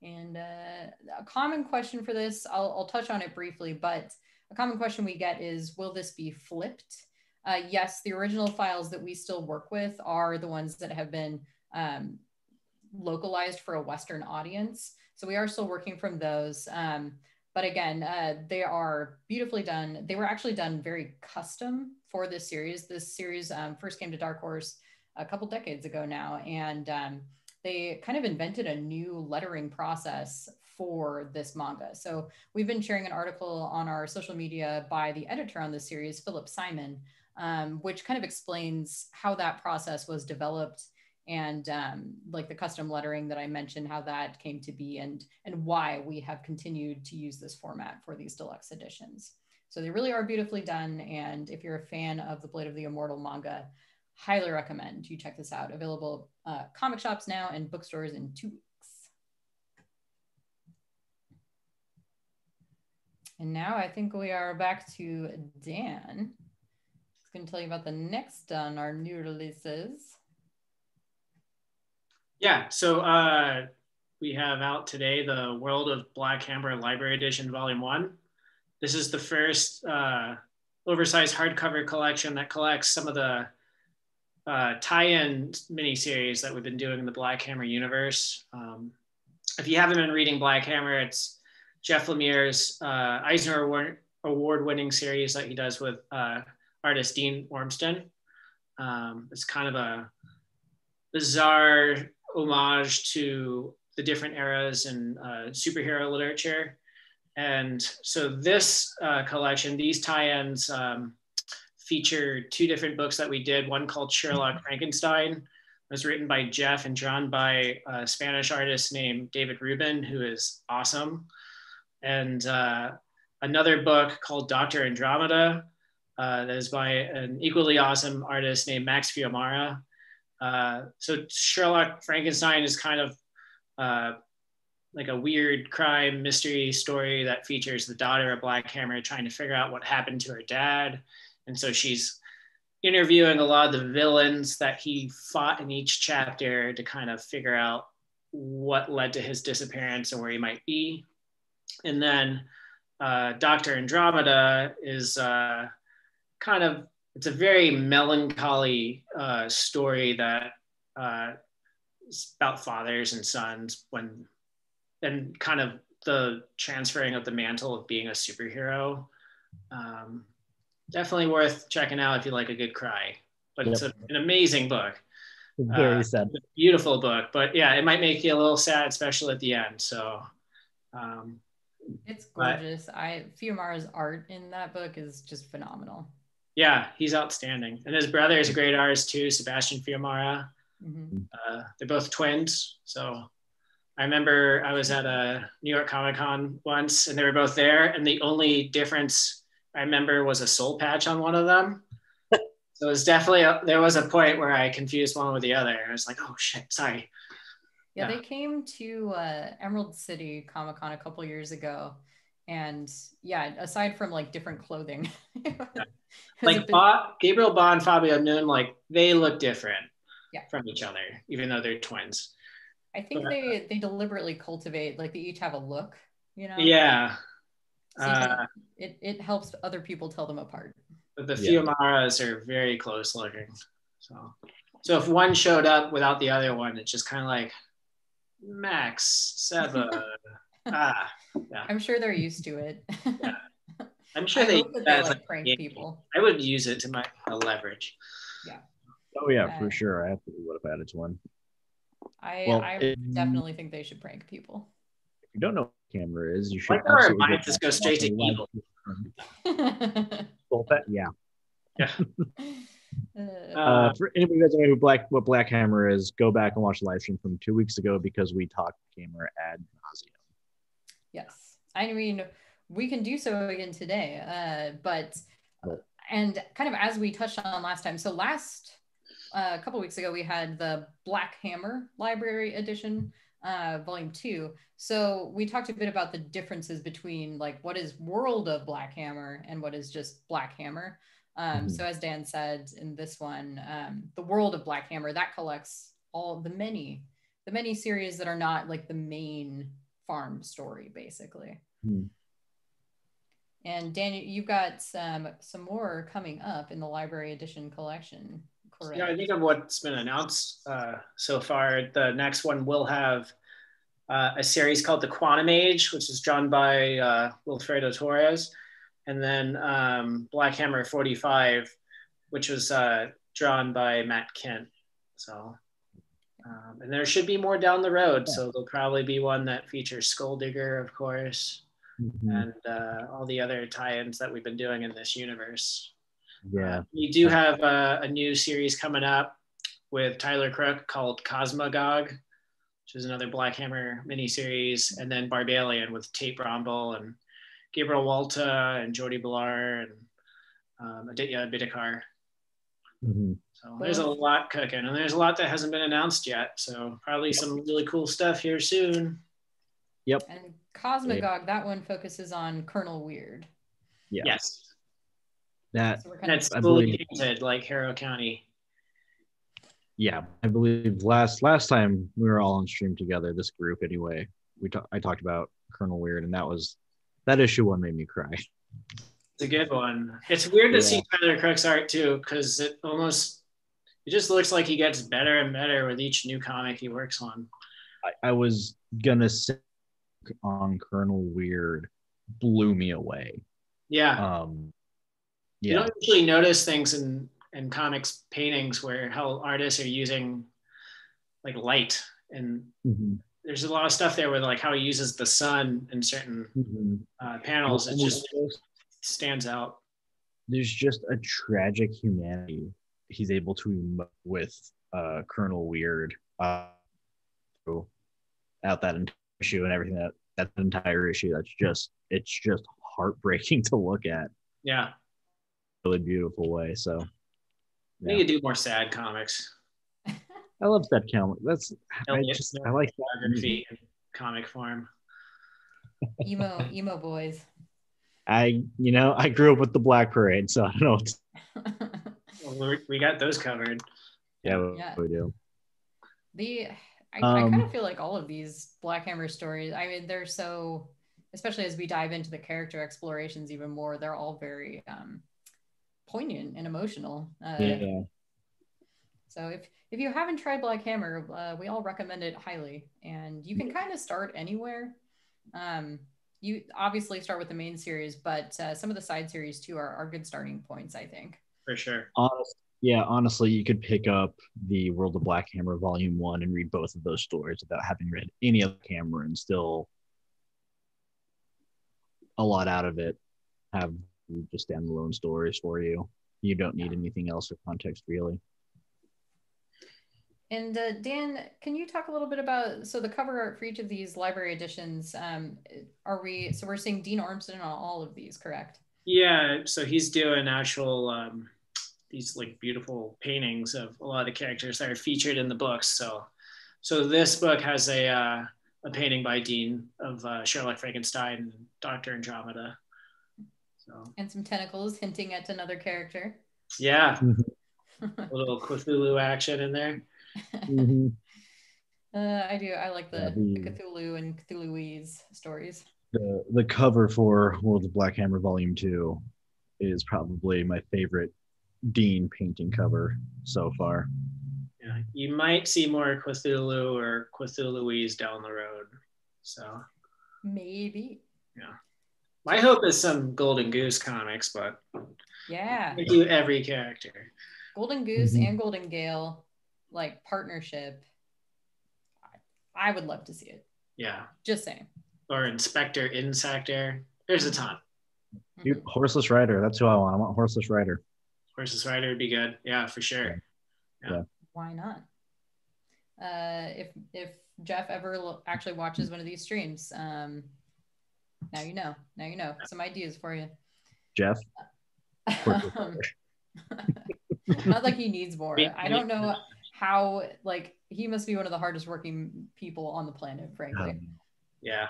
Speaker 2: And uh, a common question for this, I'll, I'll, touch on it briefly, but a common question we get is, will this be flipped? Uh, yes, the original files that we still work with are the ones that have been um, localized for a Western audience. So we are still working from those. Um, but again, uh, they are beautifully done. They were actually done very custom for this series. This series um, first came to Dark Horse a couple decades ago now, and um, they kind of invented a new lettering process for this manga. So we've been sharing an article on our social media by the editor on this series, Philip Simon, um, which kind of explains how that process was developed and um, like the custom lettering that I mentioned, how that came to be and, and why we have continued to use this format for these deluxe editions. So they really are beautifully done. And if you're a fan of the Blade of the Immortal manga, highly recommend you check this out. Available uh, comic shops now and bookstores in two weeks. And now I think we are back to Dan. He's going to tell you about the next on our new releases.
Speaker 3: Yeah, so uh, we have out today the World of Black Hammer Library Edition Volume 1. This is the first uh, oversized hardcover collection that collects some of the uh, tie-in miniseries that we've been doing in the Black Hammer universe. Um, if you haven't been reading Black Hammer, it's Jeff Lemire's uh, Eisner Award, award-winning series that he does with uh, artist Dean Ormston. Um, it's kind of a bizarre homage to the different eras in uh, superhero literature. And so this uh, collection, these tie-ins, um, feature two different books that we did. One called Sherlock mm-hmm. Frankenstein, was written by Jeff and drawn by a Spanish artist named David Rubin, who is awesome. And uh, another book called Doctor Andromeda, uh, that is by an equally awesome artist named Max Fiumara. Uh, so Sherlock Frankenstein is kind of uh, like a weird crime mystery story that features the daughter of Black Hammer trying to figure out what happened to her dad and so she's interviewing a lot of the villains that he fought in each chapter to kind of figure out what led to his disappearance and where he might be. And then uh, Dr. Andromeda is uh, kind of, it's a very melancholy uh, story that uh, about fathers and sons when, and kind of the transferring of the mantle of being a superhero. Um, definitely worth checking out if you like a good cry. But yep. it's a, an amazing book.
Speaker 4: Very uh, sad.
Speaker 3: Beautiful book, but yeah, it might make you a little sad, especially at the end. So, um,
Speaker 2: it's gorgeous. But, I Fiumara's art in that book is just phenomenal.
Speaker 3: Yeah, he's outstanding, and his brother is a great artist too, Sebastian Fiumara. Mm-hmm. Uh, they're both twins, so I remember I was at a New York Comic Con once, and they were both there, and the only difference I remember was a soul patch on one of them. so it was definitely a, there was a point where I confused one with the other. I was like, oh shit, sorry.
Speaker 2: Yeah,
Speaker 3: Yeah.
Speaker 2: they came to uh, Emerald City Comic Con a couple years ago, and yeah, aside from like different clothing, it
Speaker 3: Like
Speaker 2: bit-
Speaker 3: Ba- Gabriel Bond, Fabio Moon, like they look different
Speaker 2: Yeah.
Speaker 3: from each other, even though they're twins.
Speaker 2: I think they they deliberately cultivate like they each have a look, you know.
Speaker 3: Yeah.
Speaker 2: So
Speaker 3: Uh,
Speaker 2: it it helps other people tell them apart.
Speaker 3: but the
Speaker 4: Yeah.
Speaker 3: Fiumaras are very close looking. So, so if one showed up without the other one, it's just kind of like Max, Seba. ah, yeah.
Speaker 2: I'm sure they're used to it.
Speaker 3: I'm sure
Speaker 2: I
Speaker 3: they,
Speaker 2: hope that they like
Speaker 3: like,
Speaker 2: prank
Speaker 3: yeah.
Speaker 2: people.
Speaker 3: I would use it to my uh, leverage.
Speaker 4: Oh yeah,
Speaker 2: Uh,
Speaker 4: for sure. I absolutely would have added to one.
Speaker 2: I
Speaker 4: Well,
Speaker 2: I
Speaker 4: it-
Speaker 2: definitely think they should prank people.
Speaker 4: If you don't know what camera is, you should.
Speaker 3: Like our
Speaker 4: absolutely
Speaker 3: minds
Speaker 4: go
Speaker 3: just go straight to
Speaker 4: watch
Speaker 3: evil.
Speaker 4: live- Both that- Yeah.
Speaker 2: Uh,
Speaker 3: Uh,
Speaker 4: Uh, for anybody who doesn't know who Black what Black Hammer is, go back and watch the live stream from two weeks ago because we talked gamer ad nauseum.
Speaker 2: Yes. I mean, we can do so again today. Uh, but,
Speaker 4: Right.
Speaker 2: and kind of as we touched on last time, so last, uh, a couple weeks ago, we had the Black Hammer Library Edition, uh, Volume 2. So we talked a bit about the differences between like what is World of Black Hammer and what is just Black Hammer. Um,
Speaker 4: Mhm.
Speaker 2: So as Dan said in this one, um, the World of Black Hammer that collects all the many, the many series that are not like the main farm story, basically.
Speaker 4: Hmm.
Speaker 2: And Daniel, you've got some some more coming up in the library edition collection, correct?
Speaker 3: Yeah, I think of what's been announced uh, so far. The next one will have uh, a series called The Quantum Age, which is drawn by uh, Wilfredo Torres, and then um, Black Hammer 45, which was uh, drawn by Matt Kindt. So, um, and there should be more down the road. So there'll probably be one that features Skulldigger, of course,
Speaker 4: Mhm.
Speaker 3: and uh, all the other tie-ins that we've been doing in this universe.
Speaker 4: Yeah.
Speaker 3: We do have a, a new series coming up with Tyler Crook called Cosmagog, which is another Black Hammer miniseries, and then Barbalien with Tate Brombal and Gabriel Walta and Jordie Bellaire and um, Aditya Bidikar.
Speaker 4: Mhm.
Speaker 3: So there's a lot cooking, and there's a lot that hasn't been announced yet. So probably some really cool stuff here soon. Yep.
Speaker 2: And Cosmagog, that one focuses on Colonel Weird.
Speaker 4: Yeah.
Speaker 3: Yes,
Speaker 4: That
Speaker 2: So
Speaker 3: it's fully painted like Harrow County.
Speaker 4: yeah, I believe last last time we were all on stream together, this group anyway. We I talked about Colonel Weird, and that was that issue one made me cry.
Speaker 3: It's a good one. It's weird to
Speaker 4: Yeah.
Speaker 3: see Tyler Crook's art too, because it almost it just looks like he gets better and better with each new comic he works on.
Speaker 4: I, I was gonna say on Colonel Weird blew me away.
Speaker 3: Yeah.
Speaker 4: Um
Speaker 3: You don't usually notice things in in comics paintings where how artists are using like light and
Speaker 4: Mhm.
Speaker 3: there's a lot of stuff there with like how he uses the sun in certain
Speaker 4: Mhm.
Speaker 3: uh, panels. It
Speaker 4: And
Speaker 3: just stands out.
Speaker 4: there's just a tragic humanity he's able to emote with uh Colonel Weird uh out that entire issue and everything that that entire issue that's just it's just heartbreaking to look at
Speaker 3: Yeah.
Speaker 4: Really beautiful way so
Speaker 3: We need to do more sad comics.
Speaker 4: I love that comic that's I just I like that
Speaker 3: comic form.
Speaker 2: emo emo boys.
Speaker 4: I you know I grew up with the Black Parade so I don't know what to,
Speaker 3: Well, we're- got those covered.
Speaker 4: yeah, what
Speaker 2: Yeah.
Speaker 4: we do
Speaker 2: the I, I
Speaker 4: Um,
Speaker 2: kind of feel like all of these Black Hammer stories. I mean, they're so, especially as we dive into the character explorations even more. They're all very um, poignant and emotional. Uh,
Speaker 4: yeah
Speaker 2: So if if you haven't tried Black Hammer, uh, we all recommend it highly, and you can kind of start anywhere. Um, you obviously start with the main series, but uh, some of the side series too are, are good starting points. I think.
Speaker 3: For sure.
Speaker 4: Honest, yeah, honestly, you could pick up the World of Black Hammer Volume One and read both of those stories without having read any other Hammer and still a lot out of it. Have just standalone stories for you. You don't need anything else for context, really.
Speaker 2: And uh, Dan, can you talk a little bit about so the cover art for each of these library editions? Um, are we so we're seeing Dean Ormston on all of these, correct?
Speaker 3: Yeah, so he's doing actual um, these like beautiful paintings of a lot of the characters that are featured in the books. So, so this book has a uh, a painting by Dean of uh, Sherlock Frankenstein and Doctor Andromeda.
Speaker 2: So and some tentacles hinting at another character.
Speaker 3: Yeah, a little Cthulhu action in there.
Speaker 2: Mm-hmm. Uh, I do. I like the, yeah, the, the Cthulhu and Cthulhuese stories.
Speaker 4: The the cover for World of Black Hammer Volume Two is probably my favorite Dean painting cover so far.
Speaker 3: Yeah, you might see more Cthulhu or Cthulhuese down the road. So
Speaker 2: maybe.
Speaker 3: Yeah. My hope is some Golden Goose comics, but
Speaker 2: yeah, they
Speaker 3: do every character.
Speaker 2: Golden Goose mm-hmm. and Golden Gale, like partnership. I would love to see it.
Speaker 3: Yeah.
Speaker 2: Just saying.
Speaker 3: Or Inspector Insector. There's a ton.
Speaker 4: Dude, Horseless Rider. That's who I want. I want Horseless Rider.
Speaker 3: Horseless Rider would be good. Yeah, for sure. Yeah.
Speaker 2: yeah. Why not? Uh, if if Jeff ever lo- actually watches one of these streams, um, now you know. Now you know some ideas for you.
Speaker 4: Jeff.
Speaker 2: not like he needs more. I don't know how like he must be one of the hardest working people on the planet, frankly. Um,
Speaker 3: yeah.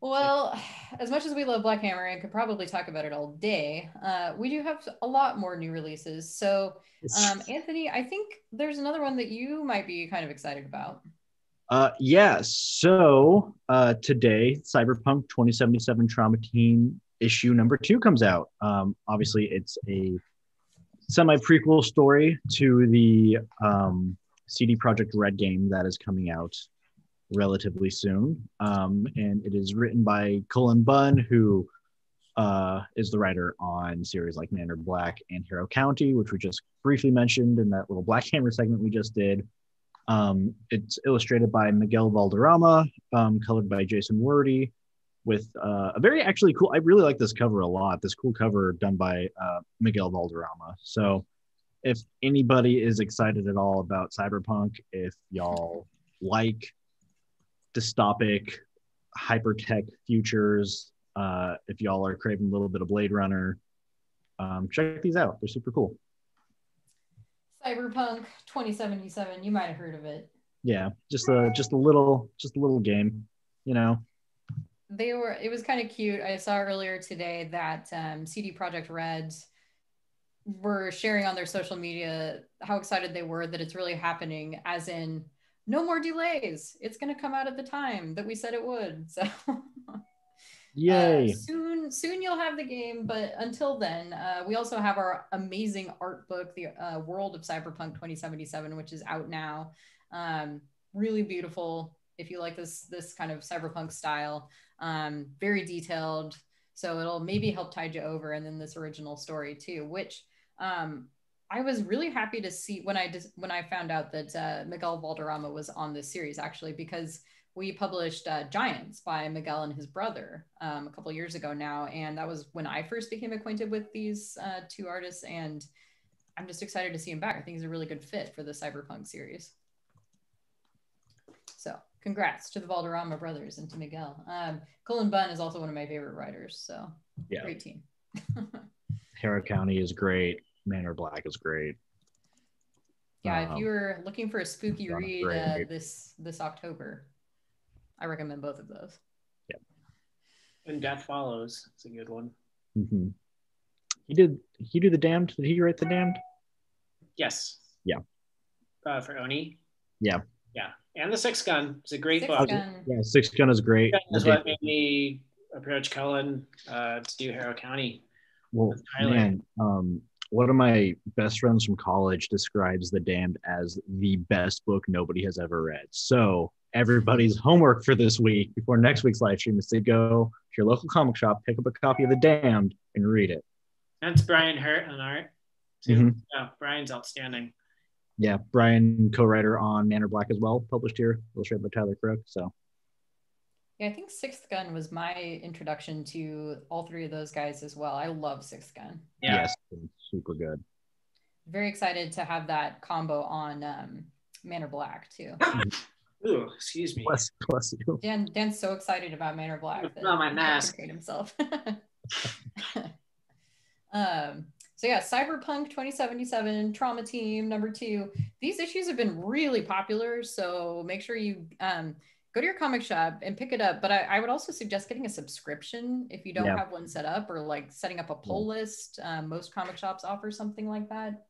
Speaker 2: Well, as much as we love Black Hammer and could probably talk about it all day, uh, we do have a lot more new releases. So, um, Anthony, I think there's another one that you might be kind of excited about.
Speaker 4: Uh, yeah. So uh, today, Cyberpunk 2077 Trauma Team issue number two comes out. Um, obviously, it's a semi prequel story to the um, CD Projekt Red game that is coming out relatively soon. Um, and it is written by Cullen Bunn, who uh, is the writer on series like Manor Black and Harrow County, which we just briefly mentioned in that little Black Hammer segment we just did. Um, it's illustrated by Miguel Valderrama, um, colored by Jason Wordie, with uh, a very actually cool. I really like this cover a lot. This cool cover done by uh, Miguel Valderrama. So, if anybody is excited at all about Cyberpunk, if y'all like dystopic, hyper tech futures, uh, if y'all are craving a little bit of Blade Runner, um, check these out. They're super cool.
Speaker 2: Cyberpunk 2077. You might have heard of it.
Speaker 4: Yeah, just a just a little just a little game, you know.
Speaker 2: They were. It was kind of cute. I saw earlier today that um, CD Projekt Red were sharing on their social media how excited they were that it's really happening, as in no more delays. It's going to come out at the time that we said it would. So.
Speaker 4: Yay!
Speaker 2: Uh, soon, soon you'll have the game, but until then, uh, we also have our amazing art book, The uh, World of Cyberpunk 2077, which is out now. Um, really beautiful. If you like this this kind of cyberpunk style, um, very detailed. So it'll maybe help tide you over, and then this original story too, which um, I was really happy to see when I dis- when I found out that uh, Miguel Valderrama was on this series actually because we published uh, Giants by Miguel and his brother um, a couple years ago now, and that was when I first became acquainted with these uh, two artists, and I'm just excited to see him back. I think he's a really good fit for the Cyberpunk series. So, congrats to the Valderrama brothers and to Miguel. Um, Cullen Bunn is also one of my favorite writers, so yeah. great team.
Speaker 4: Harrow County is great. Manor Black is great.
Speaker 2: Yeah, um, if you were looking for a spooky read uh, this this October, I recommend both of those.
Speaker 4: Yeah.
Speaker 3: And Death Follows. It's a good one.
Speaker 4: Mm-hmm. He did. He do the Damned. Did he write the Damned?
Speaker 3: Yes.
Speaker 4: Yeah.
Speaker 3: Uh, for Oni.
Speaker 4: Yeah.
Speaker 3: Yeah, and the Sixth Gun. is a great
Speaker 2: Six
Speaker 3: book.
Speaker 2: Gun.
Speaker 4: Yeah, Sixth Gun is great.
Speaker 3: That's what made me approach Cullen uh, to do Harrow County.
Speaker 4: Well, man, um, one of my best friends from college describes The Damned as the best book nobody has ever read. So everybody's homework for this week before next week's live stream is to go to your local comic shop, pick up a copy of The Damned, and read it.
Speaker 3: That's Brian Hurtt on art. Mm-hmm. Yeah, Brian's outstanding.
Speaker 4: Yeah, Brian, co-writer on Manor Black as well, published here, illustrated by Tyler Crook. So.
Speaker 2: Yeah, I think Sixth Gun was my introduction to all three of those guys as well. I love Sixth Gun.
Speaker 3: Yeah.
Speaker 4: Yes, super good.
Speaker 2: very excited to have that combo on um, Manor Black too.
Speaker 3: Ooh, excuse me.
Speaker 4: Bless, bless you.
Speaker 2: Dan Dan's so excited about Manor Black that
Speaker 3: Not my
Speaker 2: can't
Speaker 3: mask.
Speaker 2: contain himself. um, so yeah, Cyberpunk 2077, Trauma Team number two. These issues have been really popular, so make sure you um, go to your comic shop and pick it up. But I, I would also suggest getting a subscription if you don't
Speaker 4: Yeah.
Speaker 2: have one set up, or like setting up a pull list. Um, most comic shops offer something like that.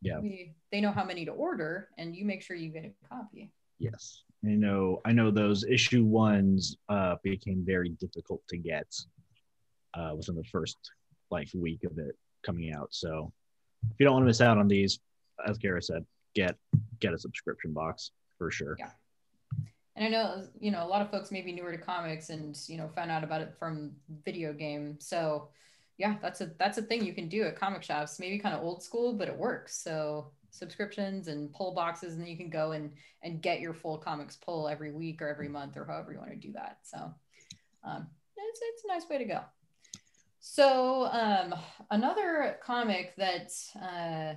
Speaker 4: Yeah.
Speaker 2: We, they know how many to order, and you make sure you get a copy.
Speaker 4: Yes. I know I know those issue ones uh became very difficult to get uh within the first like week of it coming out. So if you don't want to miss out on these, as Gara said, get get a subscription box for sure.
Speaker 2: Yeah. And I know, you know, a lot of folks may be newer to comics and, you know, found out about it from video game. So yeah, that's a that's a thing you can do at comic shops. Maybe kind of old school, but it works. So subscriptions and pull boxes, and then you can go and and get your full comics pull every week or every month or however you want to do that. So um, it's it's a nice way to go. So um, another comic that uh,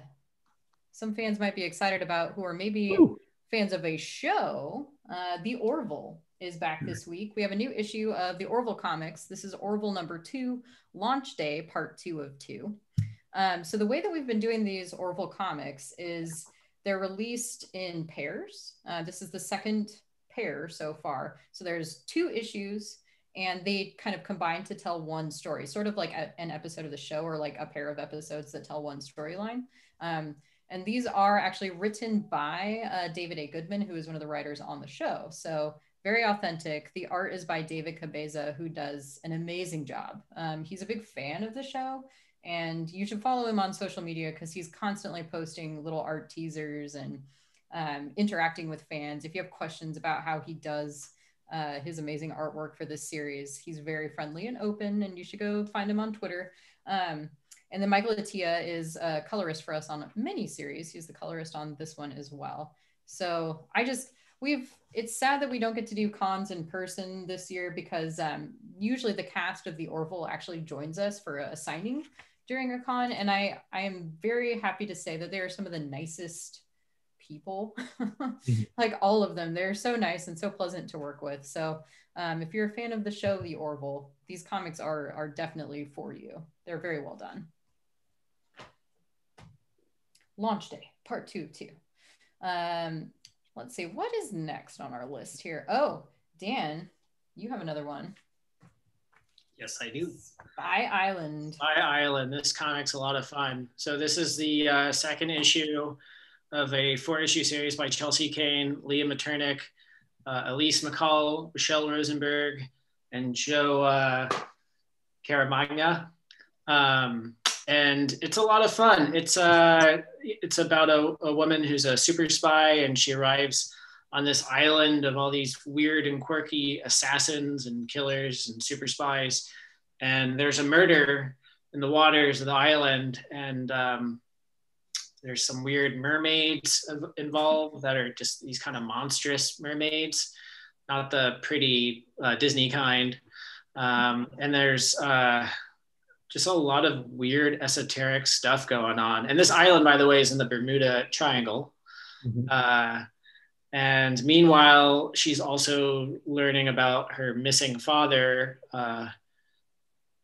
Speaker 2: some fans might be excited about, who are maybe
Speaker 4: Woo.
Speaker 2: fans of a show, uh, The Orville is back this week. We have a new issue of the Orville comics. This is Orville number two, launch day, part two of two. Um, so the way that we've been doing these Orville comics is they're released in pairs. Uh, this is the second pair so far. So there's two issues and they kind of combine to tell one story, sort of like a- an episode of the show or like a pair of episodes that tell one storyline. Um, and these are actually written by uh, David A. Goodman, who is one of the writers on the show. So very authentic. The art is by David Cabeza, who does an amazing job. Um, he's a big fan of the show, and you should follow him on social media because he's constantly posting little art teasers and um, interacting with fans. If you have questions about how he does uh, his amazing artwork for this series, he's very friendly and open, and you should go find him on Twitter. Um, and then Michael Atiyeh is a colorist for us on many series. He's the colorist on this one as well. So I just we've it's sad that we don't get to do cons in person this year because um, usually the cast of the Orville actually joins us for a signing during a con, and I I am very happy to say that they are some of the nicest people, like all of them. They're so nice and so pleasant to work with. So um, if you're a fan of the show The Orville, these comics are are definitely for you. They're very well done. Launch day, part two, too. Um, let's see, what is next on our list here? Oh, Dan, you have another one.
Speaker 3: Yes, I do.
Speaker 2: Spy Island.
Speaker 3: Spy Island. This comic's a lot of fun. So this is the uh, second issue of a four-issue series by Chelsea Cain, Lia Miternique, uh, Elise McCall, Michelle Rosenberg, and Joe uh, Caramagna. Um, and it's a lot of fun. It's uh, it's about a, a woman who's a super spy, and she arrives on this island of all these weird and quirky assassins and killers and super spies. And there's a murder in the waters of the island, and um, there's some weird mermaids involved that are just these kind of monstrous mermaids, not the pretty uh, Disney kind. Um, and there's uh, just a lot of weird esoteric stuff going on. And this island, by the way, is in the Bermuda Triangle.
Speaker 4: Mhm.
Speaker 3: Uh, and meanwhile, she's also learning about her missing father. Uh,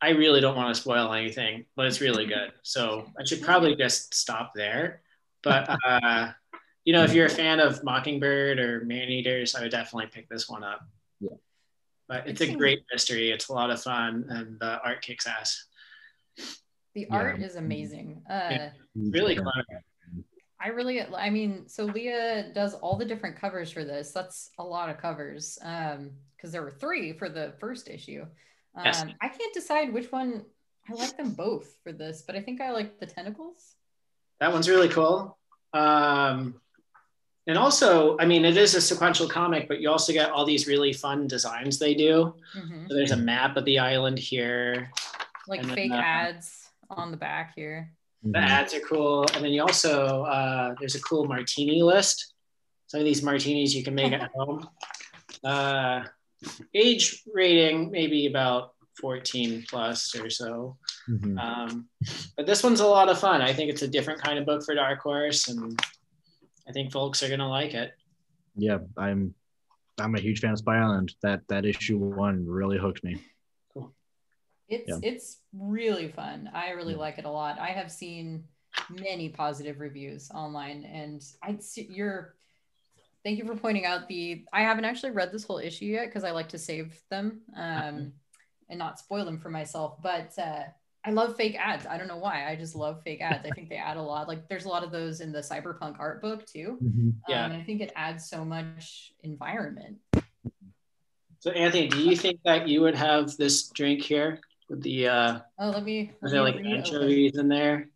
Speaker 3: I really don't want to spoil anything, but it's really good. So I should probably just stop there. But uh, you know, if you're a fan of Mockingbird or Man Eaters, I would definitely pick this one up.
Speaker 4: Yeah.
Speaker 3: But it's a great mystery. It's a lot of fun, and the art kicks ass.
Speaker 2: The
Speaker 4: Yeah.
Speaker 2: art is amazing. Uh,
Speaker 3: Really clever.
Speaker 2: I really, I mean, so Lia does all the different covers for this. That's a lot of covers um, because there were three for the first issue. Um,
Speaker 3: Yes.
Speaker 2: I can't decide which one. I like them both for this, but I think I like the tentacles.
Speaker 3: That one's really cool. Um, and also, I mean, it is a sequential comic, but you also get all these really fun designs they do.
Speaker 2: Mhm.
Speaker 3: So there's a map of the island here.
Speaker 2: Like
Speaker 3: And then,
Speaker 2: fake
Speaker 3: uh,
Speaker 2: ads on the back here.
Speaker 3: The
Speaker 4: Mhm.
Speaker 3: ads are cool. And then you also, uh, there's a cool martini list. Some of these martinis you can make at home. Uh, age rating, maybe about 14 plus or so.
Speaker 4: Mhm.
Speaker 3: Um, but this one's a lot of fun. I think it's a different kind of book for Dark Horse, and I think folks are gonna like it.
Speaker 4: yeah, I'm I'm a huge fan of Spy Island. That that issue one really hooked me.
Speaker 2: It's
Speaker 4: Yeah.
Speaker 2: it's really fun. I really
Speaker 4: Yeah.
Speaker 2: like it a lot. I have seen many positive reviews online, and I see you're. Thank you for pointing out the. I haven't actually read this whole issue yet because I like to save them um, and not spoil them for myself. But uh, I love fake ads. I don't know why. I just love fake ads. I think they add a lot. Like there's a lot of those in the cyberpunk art book too.
Speaker 3: Yeah.
Speaker 2: Um, and I think it adds so much environment.
Speaker 3: So Anthony, do you think that you would have this drink here with the uh,
Speaker 2: Oh, let me.
Speaker 3: was there like
Speaker 2: reopen.
Speaker 3: anchovies in there?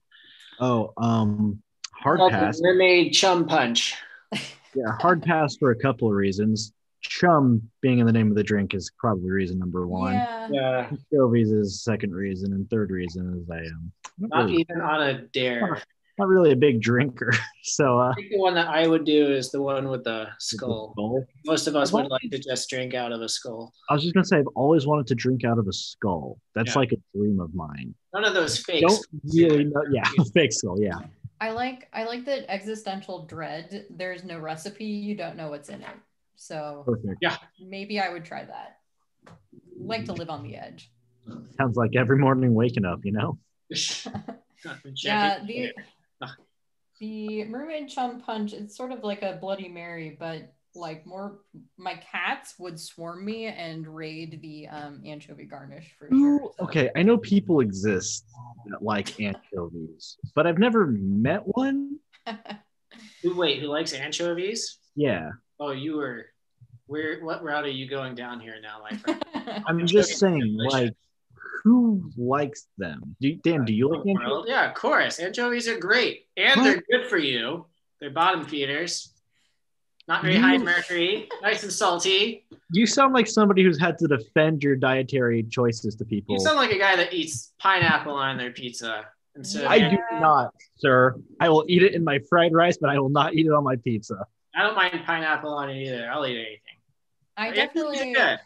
Speaker 4: Oh, um, hard pass.
Speaker 3: Mermaid chum punch.
Speaker 4: Yeah, hard pass for a couple of reasons. Chum being in the name of the drink is probably reason number one.
Speaker 2: Yeah.
Speaker 3: Yeah,
Speaker 4: Anchovies is second reason, and third reason is I am not,
Speaker 3: not
Speaker 4: really,
Speaker 3: even on a dare.
Speaker 4: Not really a big drinker. So uh,
Speaker 3: I think the one that I would do is the one with the skull.
Speaker 4: skull.
Speaker 3: Most of us
Speaker 4: I've
Speaker 3: would like to just drink out of a skull.
Speaker 4: I was just gonna say I've always wanted to drink out of a skull. That's
Speaker 3: Yeah.
Speaker 4: like a dream of mine.
Speaker 3: None of those fakes.
Speaker 4: Don't really know. Yeah, fake skull. Yeah.
Speaker 2: I like I like that existential dread. There's no recipe. You don't know what's in it. So
Speaker 4: Perfect.
Speaker 2: yeah, maybe I would try that. Like to live on the edge.
Speaker 4: Sounds like every morning waking up. You know.
Speaker 2: Yeah, the the mermaid chum punch. It's sort of like a Bloody Mary, but like more. My cats would swarm me and raid the um, anchovy garnish for
Speaker 4: Ooh,
Speaker 2: sure.
Speaker 4: okay, I know people exist that like anchovies, but I've never met one.
Speaker 3: Who wait? Who likes anchovies?
Speaker 4: Yeah,
Speaker 3: Oh, you were. Where? What route are you going down here now, my friend?
Speaker 4: I'm just saying,
Speaker 3: delicious.
Speaker 4: like, who likes them? Do Dan? Do you like anchovies?
Speaker 3: Yeah, of course. Anchovies are great, and
Speaker 4: What?
Speaker 3: they're good for you. They're bottom feeders. Not very
Speaker 4: You-
Speaker 3: high in mercury. Nice and salty.
Speaker 4: You sound like somebody who's had to defend your dietary choices to people.
Speaker 3: You sound like a guy that eats pineapple on their pizza instead. Of
Speaker 4: I do not, sir. I will eat it in my fried rice, but I will not eat it on my pizza.
Speaker 3: I don't mind pineapple on it either. I'll eat anything.
Speaker 2: I
Speaker 3: Anchovies are
Speaker 2: definitely
Speaker 3: good.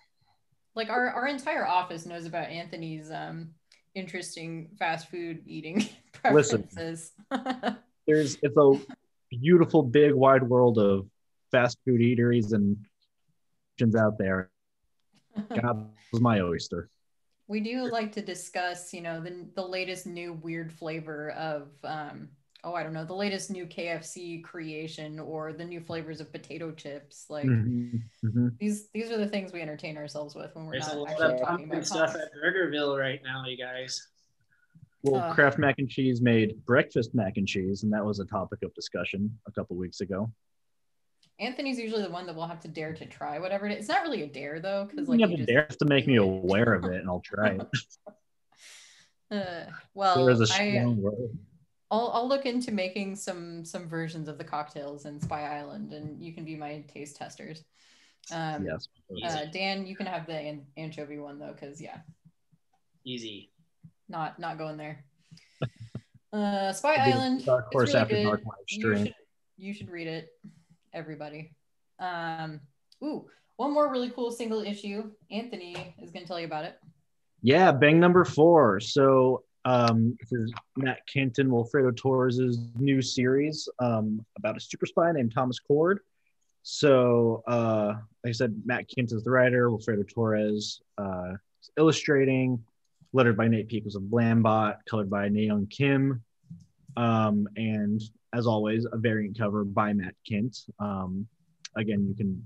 Speaker 2: Like our, our entire office knows about Anthony's um interesting fast food eating
Speaker 4: Listen.
Speaker 2: preferences.
Speaker 4: There's it's a beautiful, big, wide world of fast food eateries and options out there. God was my oyster.
Speaker 2: we do like to discuss, you know, the the latest new weird flavor of um oh I don't know, the latest new KFC creation or the new flavors of potato chips. Like
Speaker 4: Mhm, mhm.
Speaker 2: these these are the things we entertain ourselves with when we're
Speaker 3: There's a lot
Speaker 2: actually
Speaker 3: of
Speaker 2: talking
Speaker 3: pumpkin
Speaker 2: about
Speaker 3: stuff
Speaker 2: comics.
Speaker 3: at Burgerville right now, you guys.
Speaker 4: Well,
Speaker 2: Uh.
Speaker 4: Kraft Mac and Cheese made breakfast mac and cheese, and that was a topic of discussion a couple weeks ago.
Speaker 2: Anthony's usually the one that will have to dare to try whatever it is. It's not really a dare though, because
Speaker 4: You
Speaker 2: like
Speaker 4: have
Speaker 2: you
Speaker 4: to
Speaker 2: just
Speaker 4: dare to make me aware of it, and I'll try it.
Speaker 2: Uh, well,
Speaker 4: there is a
Speaker 2: I,
Speaker 4: strong word.
Speaker 2: I'll, I'll look into making some some versions of the cocktails in Spy Island, and you can be my taste testers. Um,
Speaker 4: Yes.
Speaker 2: uh, Dan, you can have the an- anchovy one though, because yeah,
Speaker 3: Easy.
Speaker 2: not not going there. Uh, Spy Island.
Speaker 4: Dark Horse
Speaker 2: really
Speaker 4: After
Speaker 2: good.
Speaker 4: Dark live
Speaker 2: You should you should read it, everybody. Um, ooh, one more really cool single issue. Anthony is going to tell you about it.
Speaker 4: Yeah, bang number four. So um, this is Matt Kenton, Wilfredo Torres' new series um, about a super spy named Thomas Cord. So, uh, like I said, Matt Kenton's the writer, Wilfredo Torres uh, is illustrating, lettered by Nate Piekos of Blambot, colored by Nayeon Kim, um, and as always, a variant cover by Matt Kindt. Um, again, you can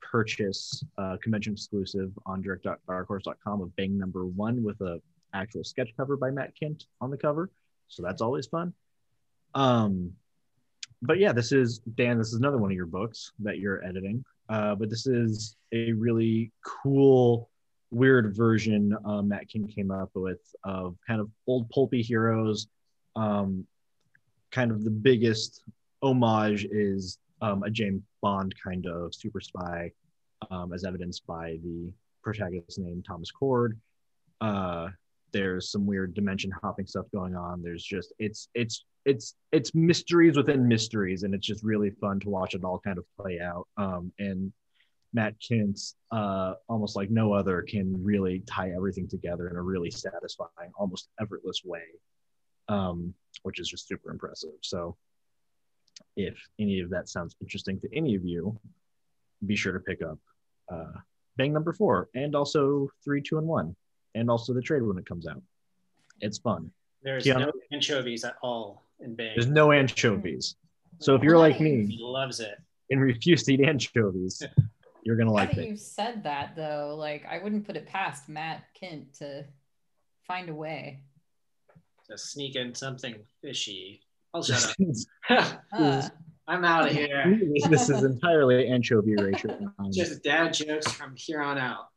Speaker 4: purchase uh, convention exclusive on direct.darkhorse.com of Bang number one with a actual sketch cover by Matt Kindt on the cover. So that's always fun. Um, but yeah, this is Dan. This is another one of your books that you're editing. Uh, but this is a really cool, weird version uh, Matt Kindt came up with of kind of old pulpy heroes. Um, kind of the biggest homage is um, a James Bond kind of super spy, um, as evidenced by the protagonist named Thomas Cord. Uh, there's some weird dimension hopping stuff going on. There's just it's it's it's it's mysteries within mysteries, and it's just really fun to watch it all kind of play out. Um, and Matt Kindt, uh, almost like no other, can really tie everything together in a really satisfying, almost effortless way, um, which is just super impressive. So, if any of that sounds interesting to any of you, be sure to pick up uh, Bang number four and also three, two, and one, and also the trade when it comes out. It's fun.
Speaker 3: There's
Speaker 4: Keanu?
Speaker 3: no anchovies at all in Bang.
Speaker 4: There's no anchovies. So if you're like me
Speaker 3: He loves it.
Speaker 4: and refuse to eat anchovies, you're gonna like it.
Speaker 2: you've said that, though, like I wouldn't put it past Matt Kindt to find a way.
Speaker 3: To sneak in something fishy. I'll shut up.
Speaker 2: Uh,
Speaker 3: I'm out of here.
Speaker 4: this is entirely anchovy ratio.
Speaker 3: Just dad jokes from here on out.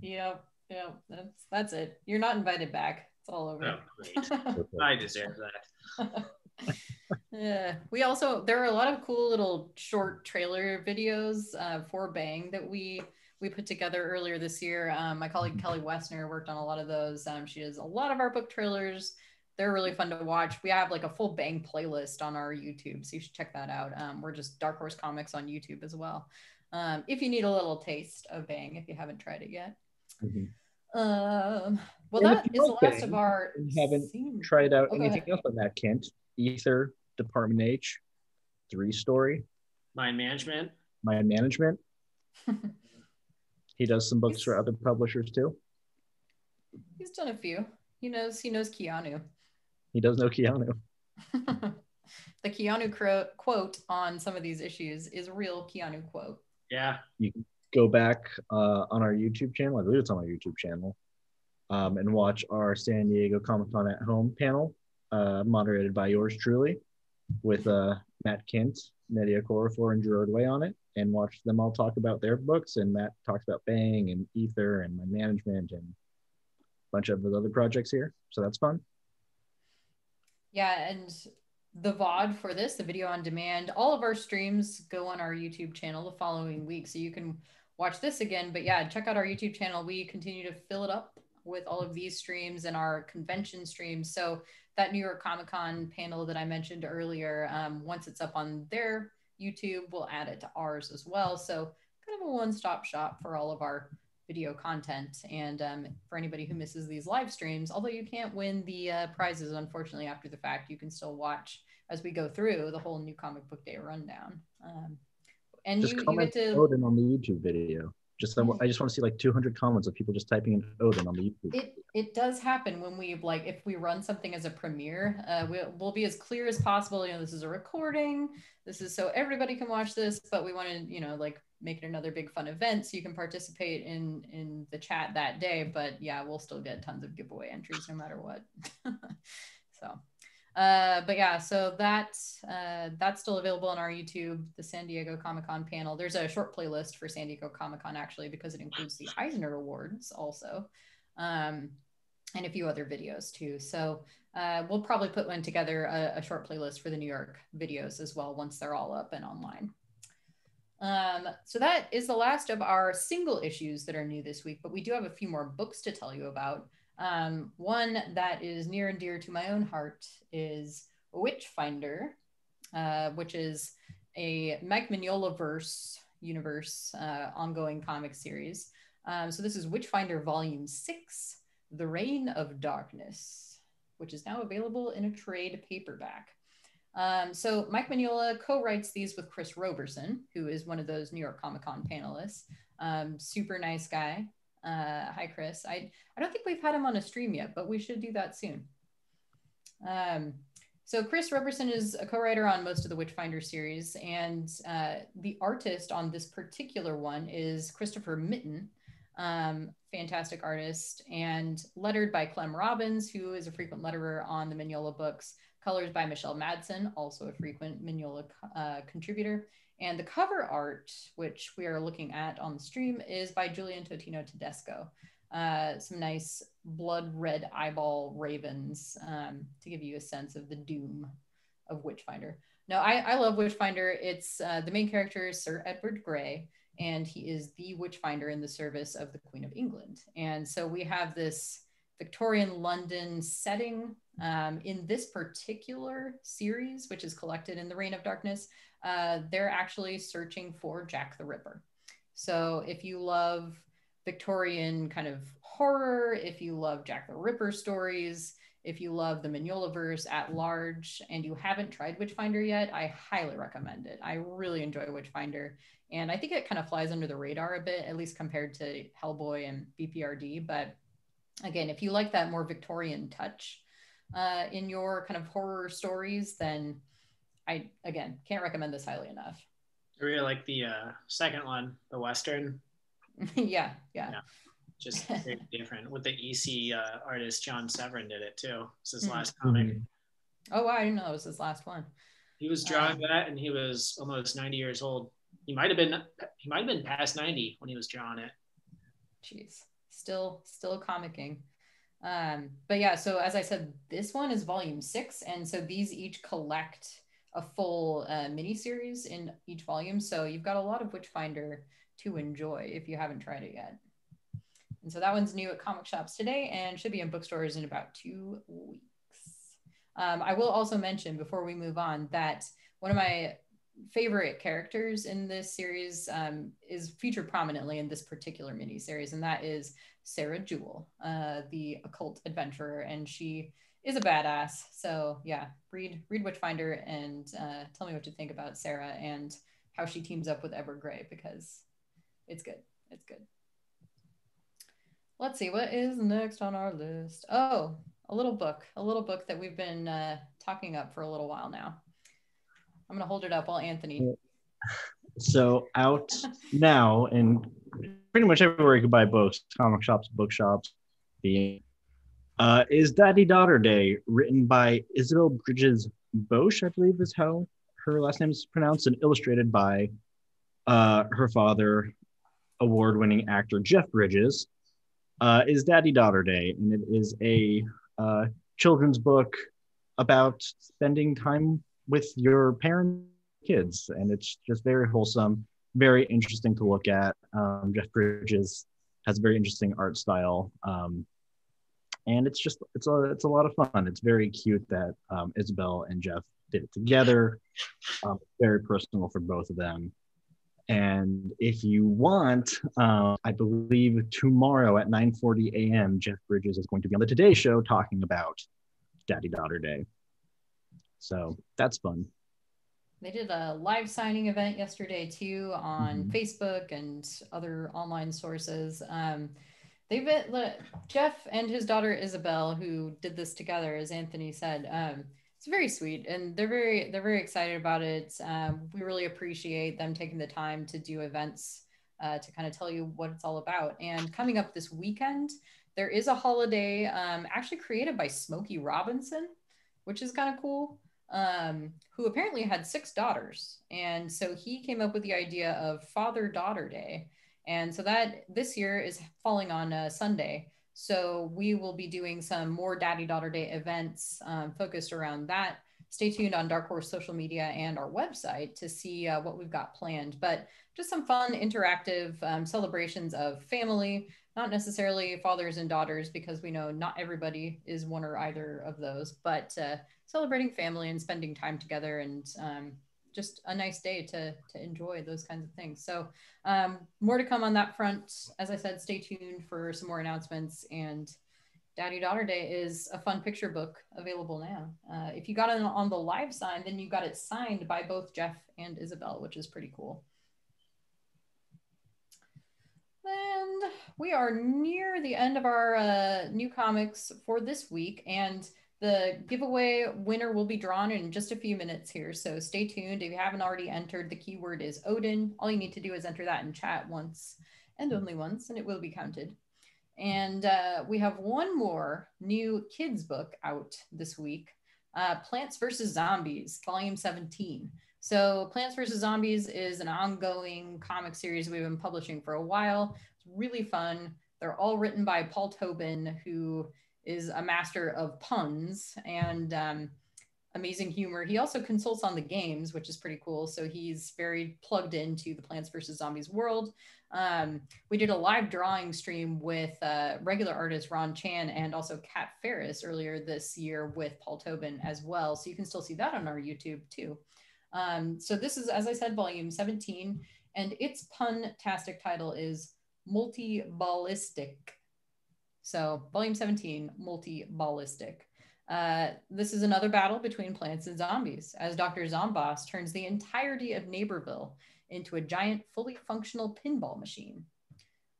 Speaker 2: yep, yep. That's that's it. You're not invited back. It's all over.
Speaker 3: Oh. I deserve that.
Speaker 2: Yeah, we also there are a lot of cool little short trailer videos uh, for Bang that we we put together earlier this year. Um, my colleague Kelly Wessner worked on a lot of those. Um, she does a lot of our book trailers. They're really fun to watch. We have like a full Bang playlist on our YouTube, so you should check that out. Um, we're just Dark Horse Comics on YouTube as well. Um, if you need a little taste of Bang, if you haven't tried it yet.
Speaker 4: Mhm.
Speaker 2: Um, well,
Speaker 4: And if
Speaker 2: that
Speaker 4: you
Speaker 2: is the last
Speaker 4: Bang
Speaker 2: of our.
Speaker 4: and haven't
Speaker 2: scene-
Speaker 4: Tried out
Speaker 2: Oh,
Speaker 4: anything else on that Kindt? Ether, Department H, three story,
Speaker 3: Mind management.
Speaker 4: Mind Management. He does some books for other publishers too.
Speaker 2: He's done a few. He knows. He knows Keanu.
Speaker 4: He does know Keanu.
Speaker 2: the Keanu cro- quote on some of these issues is a real Keanu quote.
Speaker 3: Yeah.
Speaker 4: Go back uh, on our YouTube channel. I believe it's on our YouTube channel, um, and watch our San Diego Comic Con at Home panel, uh, moderated by yours truly, with uh, Matt Kindt, Nnedi Okorafor, and Gerard Way on it, and watch them all talk about their books. And Matt talks about Bang and Ether and my management and a bunch of the other projects here. So that's fun.
Speaker 2: Yeah, and the VOD for this, the video on demand, all of our streams go on our YouTube channel the following week. So you can watch this again. But yeah, check out our YouTube channel. We continue to fill it up with all of these streams and our convention streams. So that New York Comic Con panel that I mentioned earlier, um, once it's up on their YouTube, we'll add it to ours as well. So kind of a one-stop shop for all of our video content. And um, for anybody who misses these live streams, although you can't win the uh, prizes, unfortunately, after the fact, you can still watch as we go through the whole new comic book day rundown. Um, and
Speaker 4: Just
Speaker 2: you, you
Speaker 4: comment
Speaker 2: get to
Speaker 4: Odin on the YouTube video. Just I, I just want to see like 200 comments of people just typing in Odin on the YouTube.
Speaker 2: it it does happen when we like if we run something as a premiere uh, we'll, we'll be as clear as possible you know this is a recording this is so everybody can watch this but we want to you know like make it another big fun event so you can participate in in the chat that day but yeah we'll still get tons of giveaway entries no matter what so uh, but yeah, so that uh, that's still available on our YouTube, the San Diego Comic Con panel. There's a short playlist for San Diego Comic Con actually because it includes the Eisner Awards also, um, and a few other videos too. So uh, we'll probably put one together a, a short playlist for the New York videos as well once they're all up and online. Um, so that is the last of our single issues that are new this week, but we do have a few more books to tell you about. Um, one that is near and dear to my own heart is Witchfinder, uh, which is a Mike Mignola verse universe uh, ongoing comic series. Um, so this is Witchfinder Volume Six, The Reign of Darkness, which is now available in a trade paperback. Um, so Mike Mignola co-writes these with Chris Roberson, who is one of those New York Comic Con panelists. Um, super nice guy. Uh, hi, Chris. I I don't think we've had him on a stream yet, but we should do that soon. Um, so Chris Roberson is a co-writer on most of the Witchfinder series, and uh, the artist on this particular one is Christopher Mitten, um, fantastic artist, and lettered by Clem Robins, who is a frequent letterer on the Mignola books. Colors by Michelle Madsen, also a frequent Mignola uh, contributor. And the cover art, which we are looking at on the stream, is by Julian Totino Tedesco. Uh, some nice blood red eyeball ravens um, to give you a sense of the doom of Witchfinder. No, I, I love Witchfinder. It's uh, the main character is Sir Edward Grey, and he is the Witchfinder in the service of the Queen of England. And so we have this Victorian London setting um, in this particular series, which is collected in the Reign of Darkness. Uh, they're actually searching for Jack the Ripper. So if you love Victorian kind of horror, if you love Jack the Ripper stories, if you love the Mignolaverse at large and you haven't tried Witchfinder yet, I highly recommend it. I really enjoy Witchfinder. And I think it kind of flies under the radar a bit, at least compared to Hellboy and BPRD. But again, if you like that more Victorian touch uh, in your kind of horror stories, then I, again, can't recommend this highly enough.
Speaker 3: I really like the uh, second one, the Western.
Speaker 2: yeah, yeah,
Speaker 3: yeah just very different. With the EC uh, artist John Severin did it too. It's his mm-hmm. last comic.
Speaker 2: Mm-hmm. Oh, wow, I didn't know it was his last one.
Speaker 3: He was drawing um, that, and he was almost ninety years old. He might have been he might have been past ninety when he was drawing it.
Speaker 2: Jeez, still still comicking. Um, but yeah, so as I said, this one is volume six, and so these each collect a full uh, mini series in each volume. So you've got a lot of Witchfinder to enjoy if you haven't tried it yet. And so that one's new at comic shops today and should be in bookstores in about two weeks. Um, I will also mention before we move on that one of my favorite characters in this series um, is featured prominently in this particular mini series, and that is Sarah Jewell, uh, the occult adventurer, and she is a badass. So yeah, read read Witchfinder and uh, tell me what you think about Sarah and how she teams up with Edward Grey because it's good. It's good. Let's see, what is next on our list? Oh, a little book, a little book that we've been uh, talking up for a little while now. I'm going to hold it up while Anthony.
Speaker 4: So, out now, and pretty much everywhere you can buy books, comic shops, bookshops, the uh, is Daddy Daughter Day, written by Isabelle Bridges Boesch, I believe is how her last name is pronounced, and illustrated by uh, her father, award winning actor Jeff Bridges. Uh, is Daddy Daughter Day, and it is a uh, children's book about spending time with your parents, kids, and it's just very wholesome, very interesting to look at. Um, Jeff Bridges has a very interesting art style, um, and it's just it's a it's a lot of fun. It's very cute that um, Isabelle and Jeff did it together. Um, very personal for both of them. And if you want, uh, I believe tomorrow at 9:40 a.m., Jeff Bridges is going to be on the Today Show talking about Daddy Daughter Day. So that's fun.
Speaker 2: They did a live signing event yesterday too on mm-hmm. Facebook and other online sources. Um, they've been Jeff and his daughter Isabelle, who did this together, as Anthony said. Um, it's very sweet and they're very they're very excited about it. Um, we really appreciate them taking the time to do events uh, to kind of tell you what it's all about. And coming up this weekend there is a holiday um, actually created by smokey robinson which is kind of cool um, who apparently had six daughters. And so he came up with the idea of father daughter day and so that this year is falling on a sunday so we will be doing some more Daddy Daughter Day events um, focused around that. Stay tuned on Dark Horse social media and our website to see uh, what we've got planned. But just some fun, interactive um, celebrations of family, not necessarily fathers and daughters, because we know not everybody is one or either of those, but uh, celebrating family and spending time together and um, just a nice day to to enjoy those kinds of things. So um, more to come on that front. As I said, stay tuned for some more announcements. And Daddy Daughter Day is a fun picture book available now. Uh, if you got it on the live sign, then you got it signed by both Jeff and Isabelle, which is pretty cool. And we are near the end of our uh, new comics for this week. And the giveaway winner will be drawn in just a few minutes here, so stay tuned. If you haven't already entered, the keyword is Odin. All you need to do is enter that in chat once and only once, and it will be counted. And uh, we have one more new kids book out this week uh, Plants vs. Zombies, Volume 17. So, Plants vs. Zombies is an ongoing comic series we've been publishing for a while. It's really fun. They're all written by Paul Tobin, who is a master of puns and um, amazing humor. He also consults on the games, which is pretty cool. So he's very plugged into the Plants vs. Zombies world. Um, we did a live drawing stream with uh, regular artist Ron Chan and also Cat Farris earlier this year with Paul Tobin as well. So you can still see that on our YouTube too. Um, so this is, as I said, volume 17. and its pun-tastic title is Multi-Ballistic. So, volume 17, Multi-Ballistic. Uh, this is another battle between plants and zombies as Dr. Zomboss turns the entirety of Neighborville into a giant, fully functional pinball machine.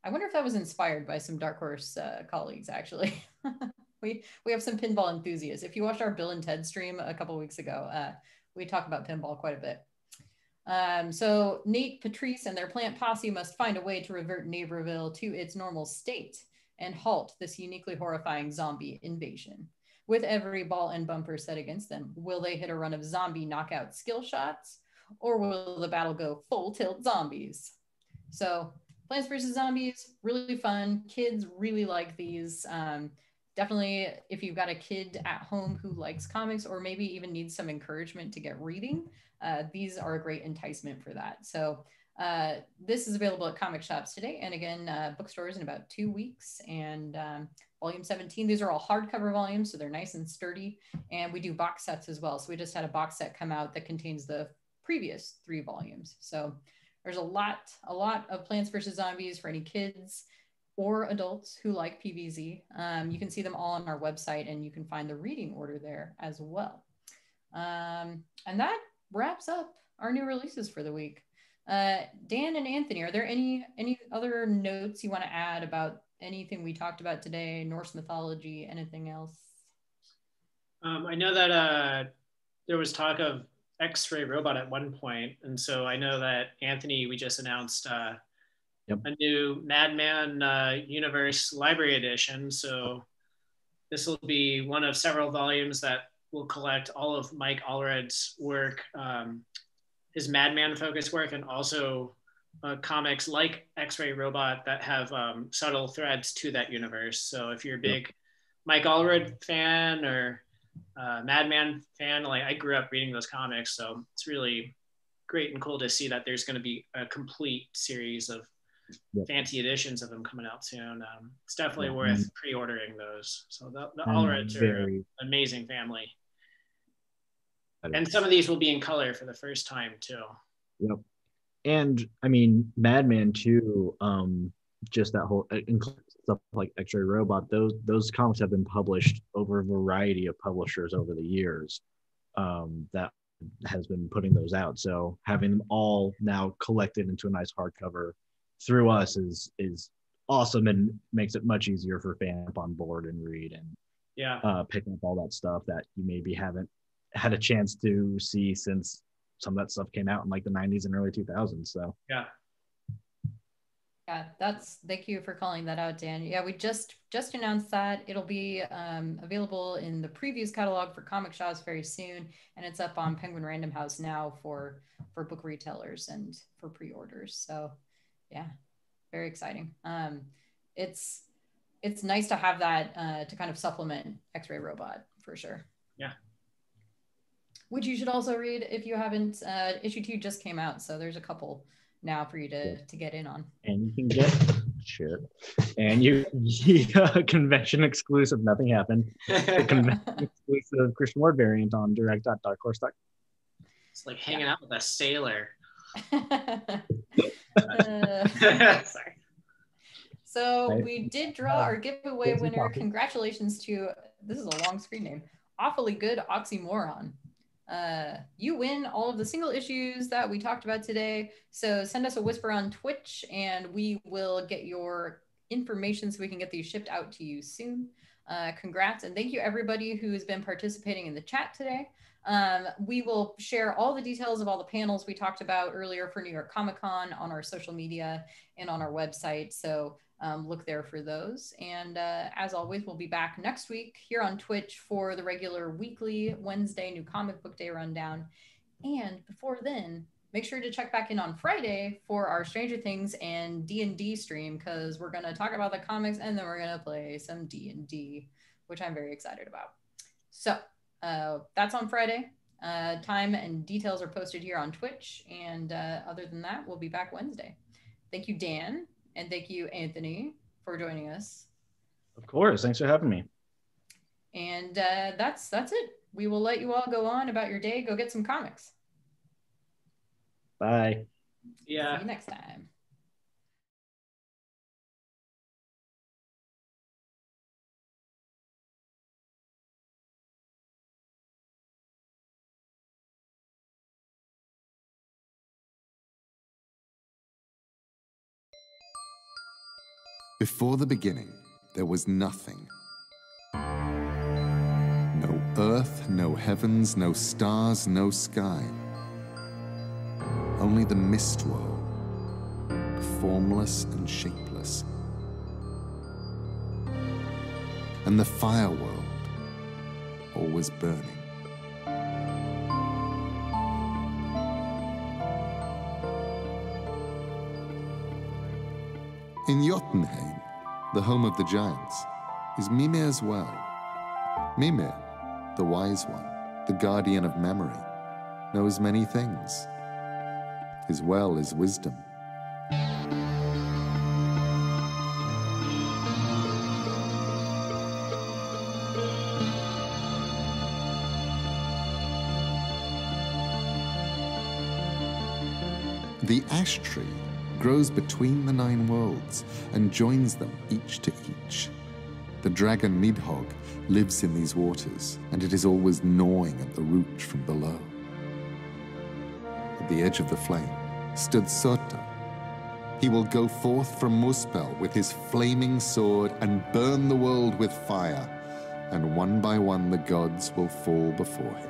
Speaker 2: I wonder if that was inspired by some Dark Horse uh, colleagues, actually. we we have some pinball enthusiasts. If you watched our Bill and Ted stream a couple weeks ago, uh, we talk about pinball quite a bit. Um, so Nate, Patrice, and their plant posse must find a way to revert Neighborville to its normal state and halt this uniquely horrifying zombie invasion. With every ball and bumper set against them, will they hit a run of zombie knockout skill shots, or will the battle go full tilt zombies? So Plants vs. Zombies, really fun. Kids really like these. Um, definitely, if you've got a kid at home who likes comics or maybe even needs some encouragement to get reading, uh, these are a great enticement for that. So, uh, this is available at comic shops today and again, uh, bookstores in about two weeks. And um, volume 17, these are all hardcover volumes, so they're nice and sturdy. And we do box sets as well. So, we just had a box set come out that contains the previous three volumes. So, there's a lot, a lot of Plants vs. Zombies for any kids or adults who like PVZ. Um, you can see them all on our website and you can find the reading order there as well. Um, and that wraps up our new releases for the week. Uh, Dan and Anthony, are there any any other notes you want to add about anything we talked about today, Norse mythology, anything else?
Speaker 3: Um, I know that uh, there was talk of X-ray robot at one point, and so I know that Anthony, we just announced uh, yep. a new Madman uh, Universe Library Edition. So this will be one of several volumes that will collect all of Mike Allred's work, um, his Madman focus work, and also uh, comics like X-ray Robot that have um, subtle threads to that universe. So if you're a big yep. Mike Allred fan or uh, Madman fan. Like I grew up reading those comics, so it's really great and cool to see that there's going to be a complete series of yep. fancy editions of them coming out soon. Um, it's definitely worth pre-ordering those. So the, the Allreds are an amazing family. And some of these will be in color for the first time too.
Speaker 4: Yep. And I mean, Madman too. Um, just that whole stuff like X-Ray Robot, those those comics have been published over a variety of publishers over the years. Um, that has been putting those out. So having them all now collected into a nice hardcover through us is is awesome and makes it much easier for fans on board and read and
Speaker 3: yeah
Speaker 4: uh, picking up all that stuff that you maybe haven't had a chance to see since some of that stuff came out in like the 90s and early 2000s. So
Speaker 3: yeah,
Speaker 2: yeah, that's thank you for calling that out, Dan. Yeah, we just just announced that it'll be um, available in the previews catalog for comic shops very soon, and it's up on Penguin Random House now for for book retailers and for pre-orders. So, yeah, very exciting. Um, it's it's nice to have that uh, to kind of supplement X-Ray Robot for sure.
Speaker 3: Yeah.
Speaker 2: Which you should also read if you haven't. Uh, issue two just came out, so there's a couple now for you to to get in on.
Speaker 4: And you can get shit. And you yeah, convention exclusive, nothing happened. The convention exclusive Christian Ward variant on direct.darkhorse.com.
Speaker 3: It's like hanging yeah. out with a sailor.
Speaker 2: uh, Sorry. So we did draw our giveaway winner. Congratulations to this is a long screen name. Awfully good oxymoron. Uh, you win all of the single issues that we talked about today. So send us a whisper on Twitch and we will get your information so we can get these shipped out to you soon. Uh, congrats and thank you everybody who has been participating in the chat today. Um, we will share all the details of all the panels we talked about earlier for New York Comic Con on our social media and on our website. So um, look there for those. And uh, as always, we'll be back next week here on Twitch for the regular weekly Wednesday New Comic Book Day rundown. And before then, make sure to check back in on Friday for our Stranger Things and D&D stream because we're going to talk about the comics and then we're going to play some D&D, which I'm very excited about. So uh, that's on Friday. Uh, time and details are posted here on Twitch. And uh, other than that, we'll be back Wednesday. Thank you, Dan. And thank you, Anthony, for joining us.
Speaker 4: Of course. Thanks for having me.
Speaker 2: And uh, that's that's it. We will let you all go on about your day. Go get some comics.
Speaker 4: Bye.
Speaker 3: Yeah.
Speaker 2: See you next time.
Speaker 1: Before the beginning, there was nothing. No earth, no heavens, no stars, no sky. Only the mist world, formless and shapeless. And the fire world, always burning. In Jotunheim, the home of the giants, is Mimir's well. Mimir, the wise one, the guardian of memory, knows many things. His well is wisdom. The ash tree grows between the nine worlds and joins them each to each. The dragon Nidhogg lives in these waters, and it is always gnawing at the root from below. At the edge of the flame stood Surtr. He will go forth from Muspell with his flaming sword and burn the world with fire, and one by one the gods will fall before him.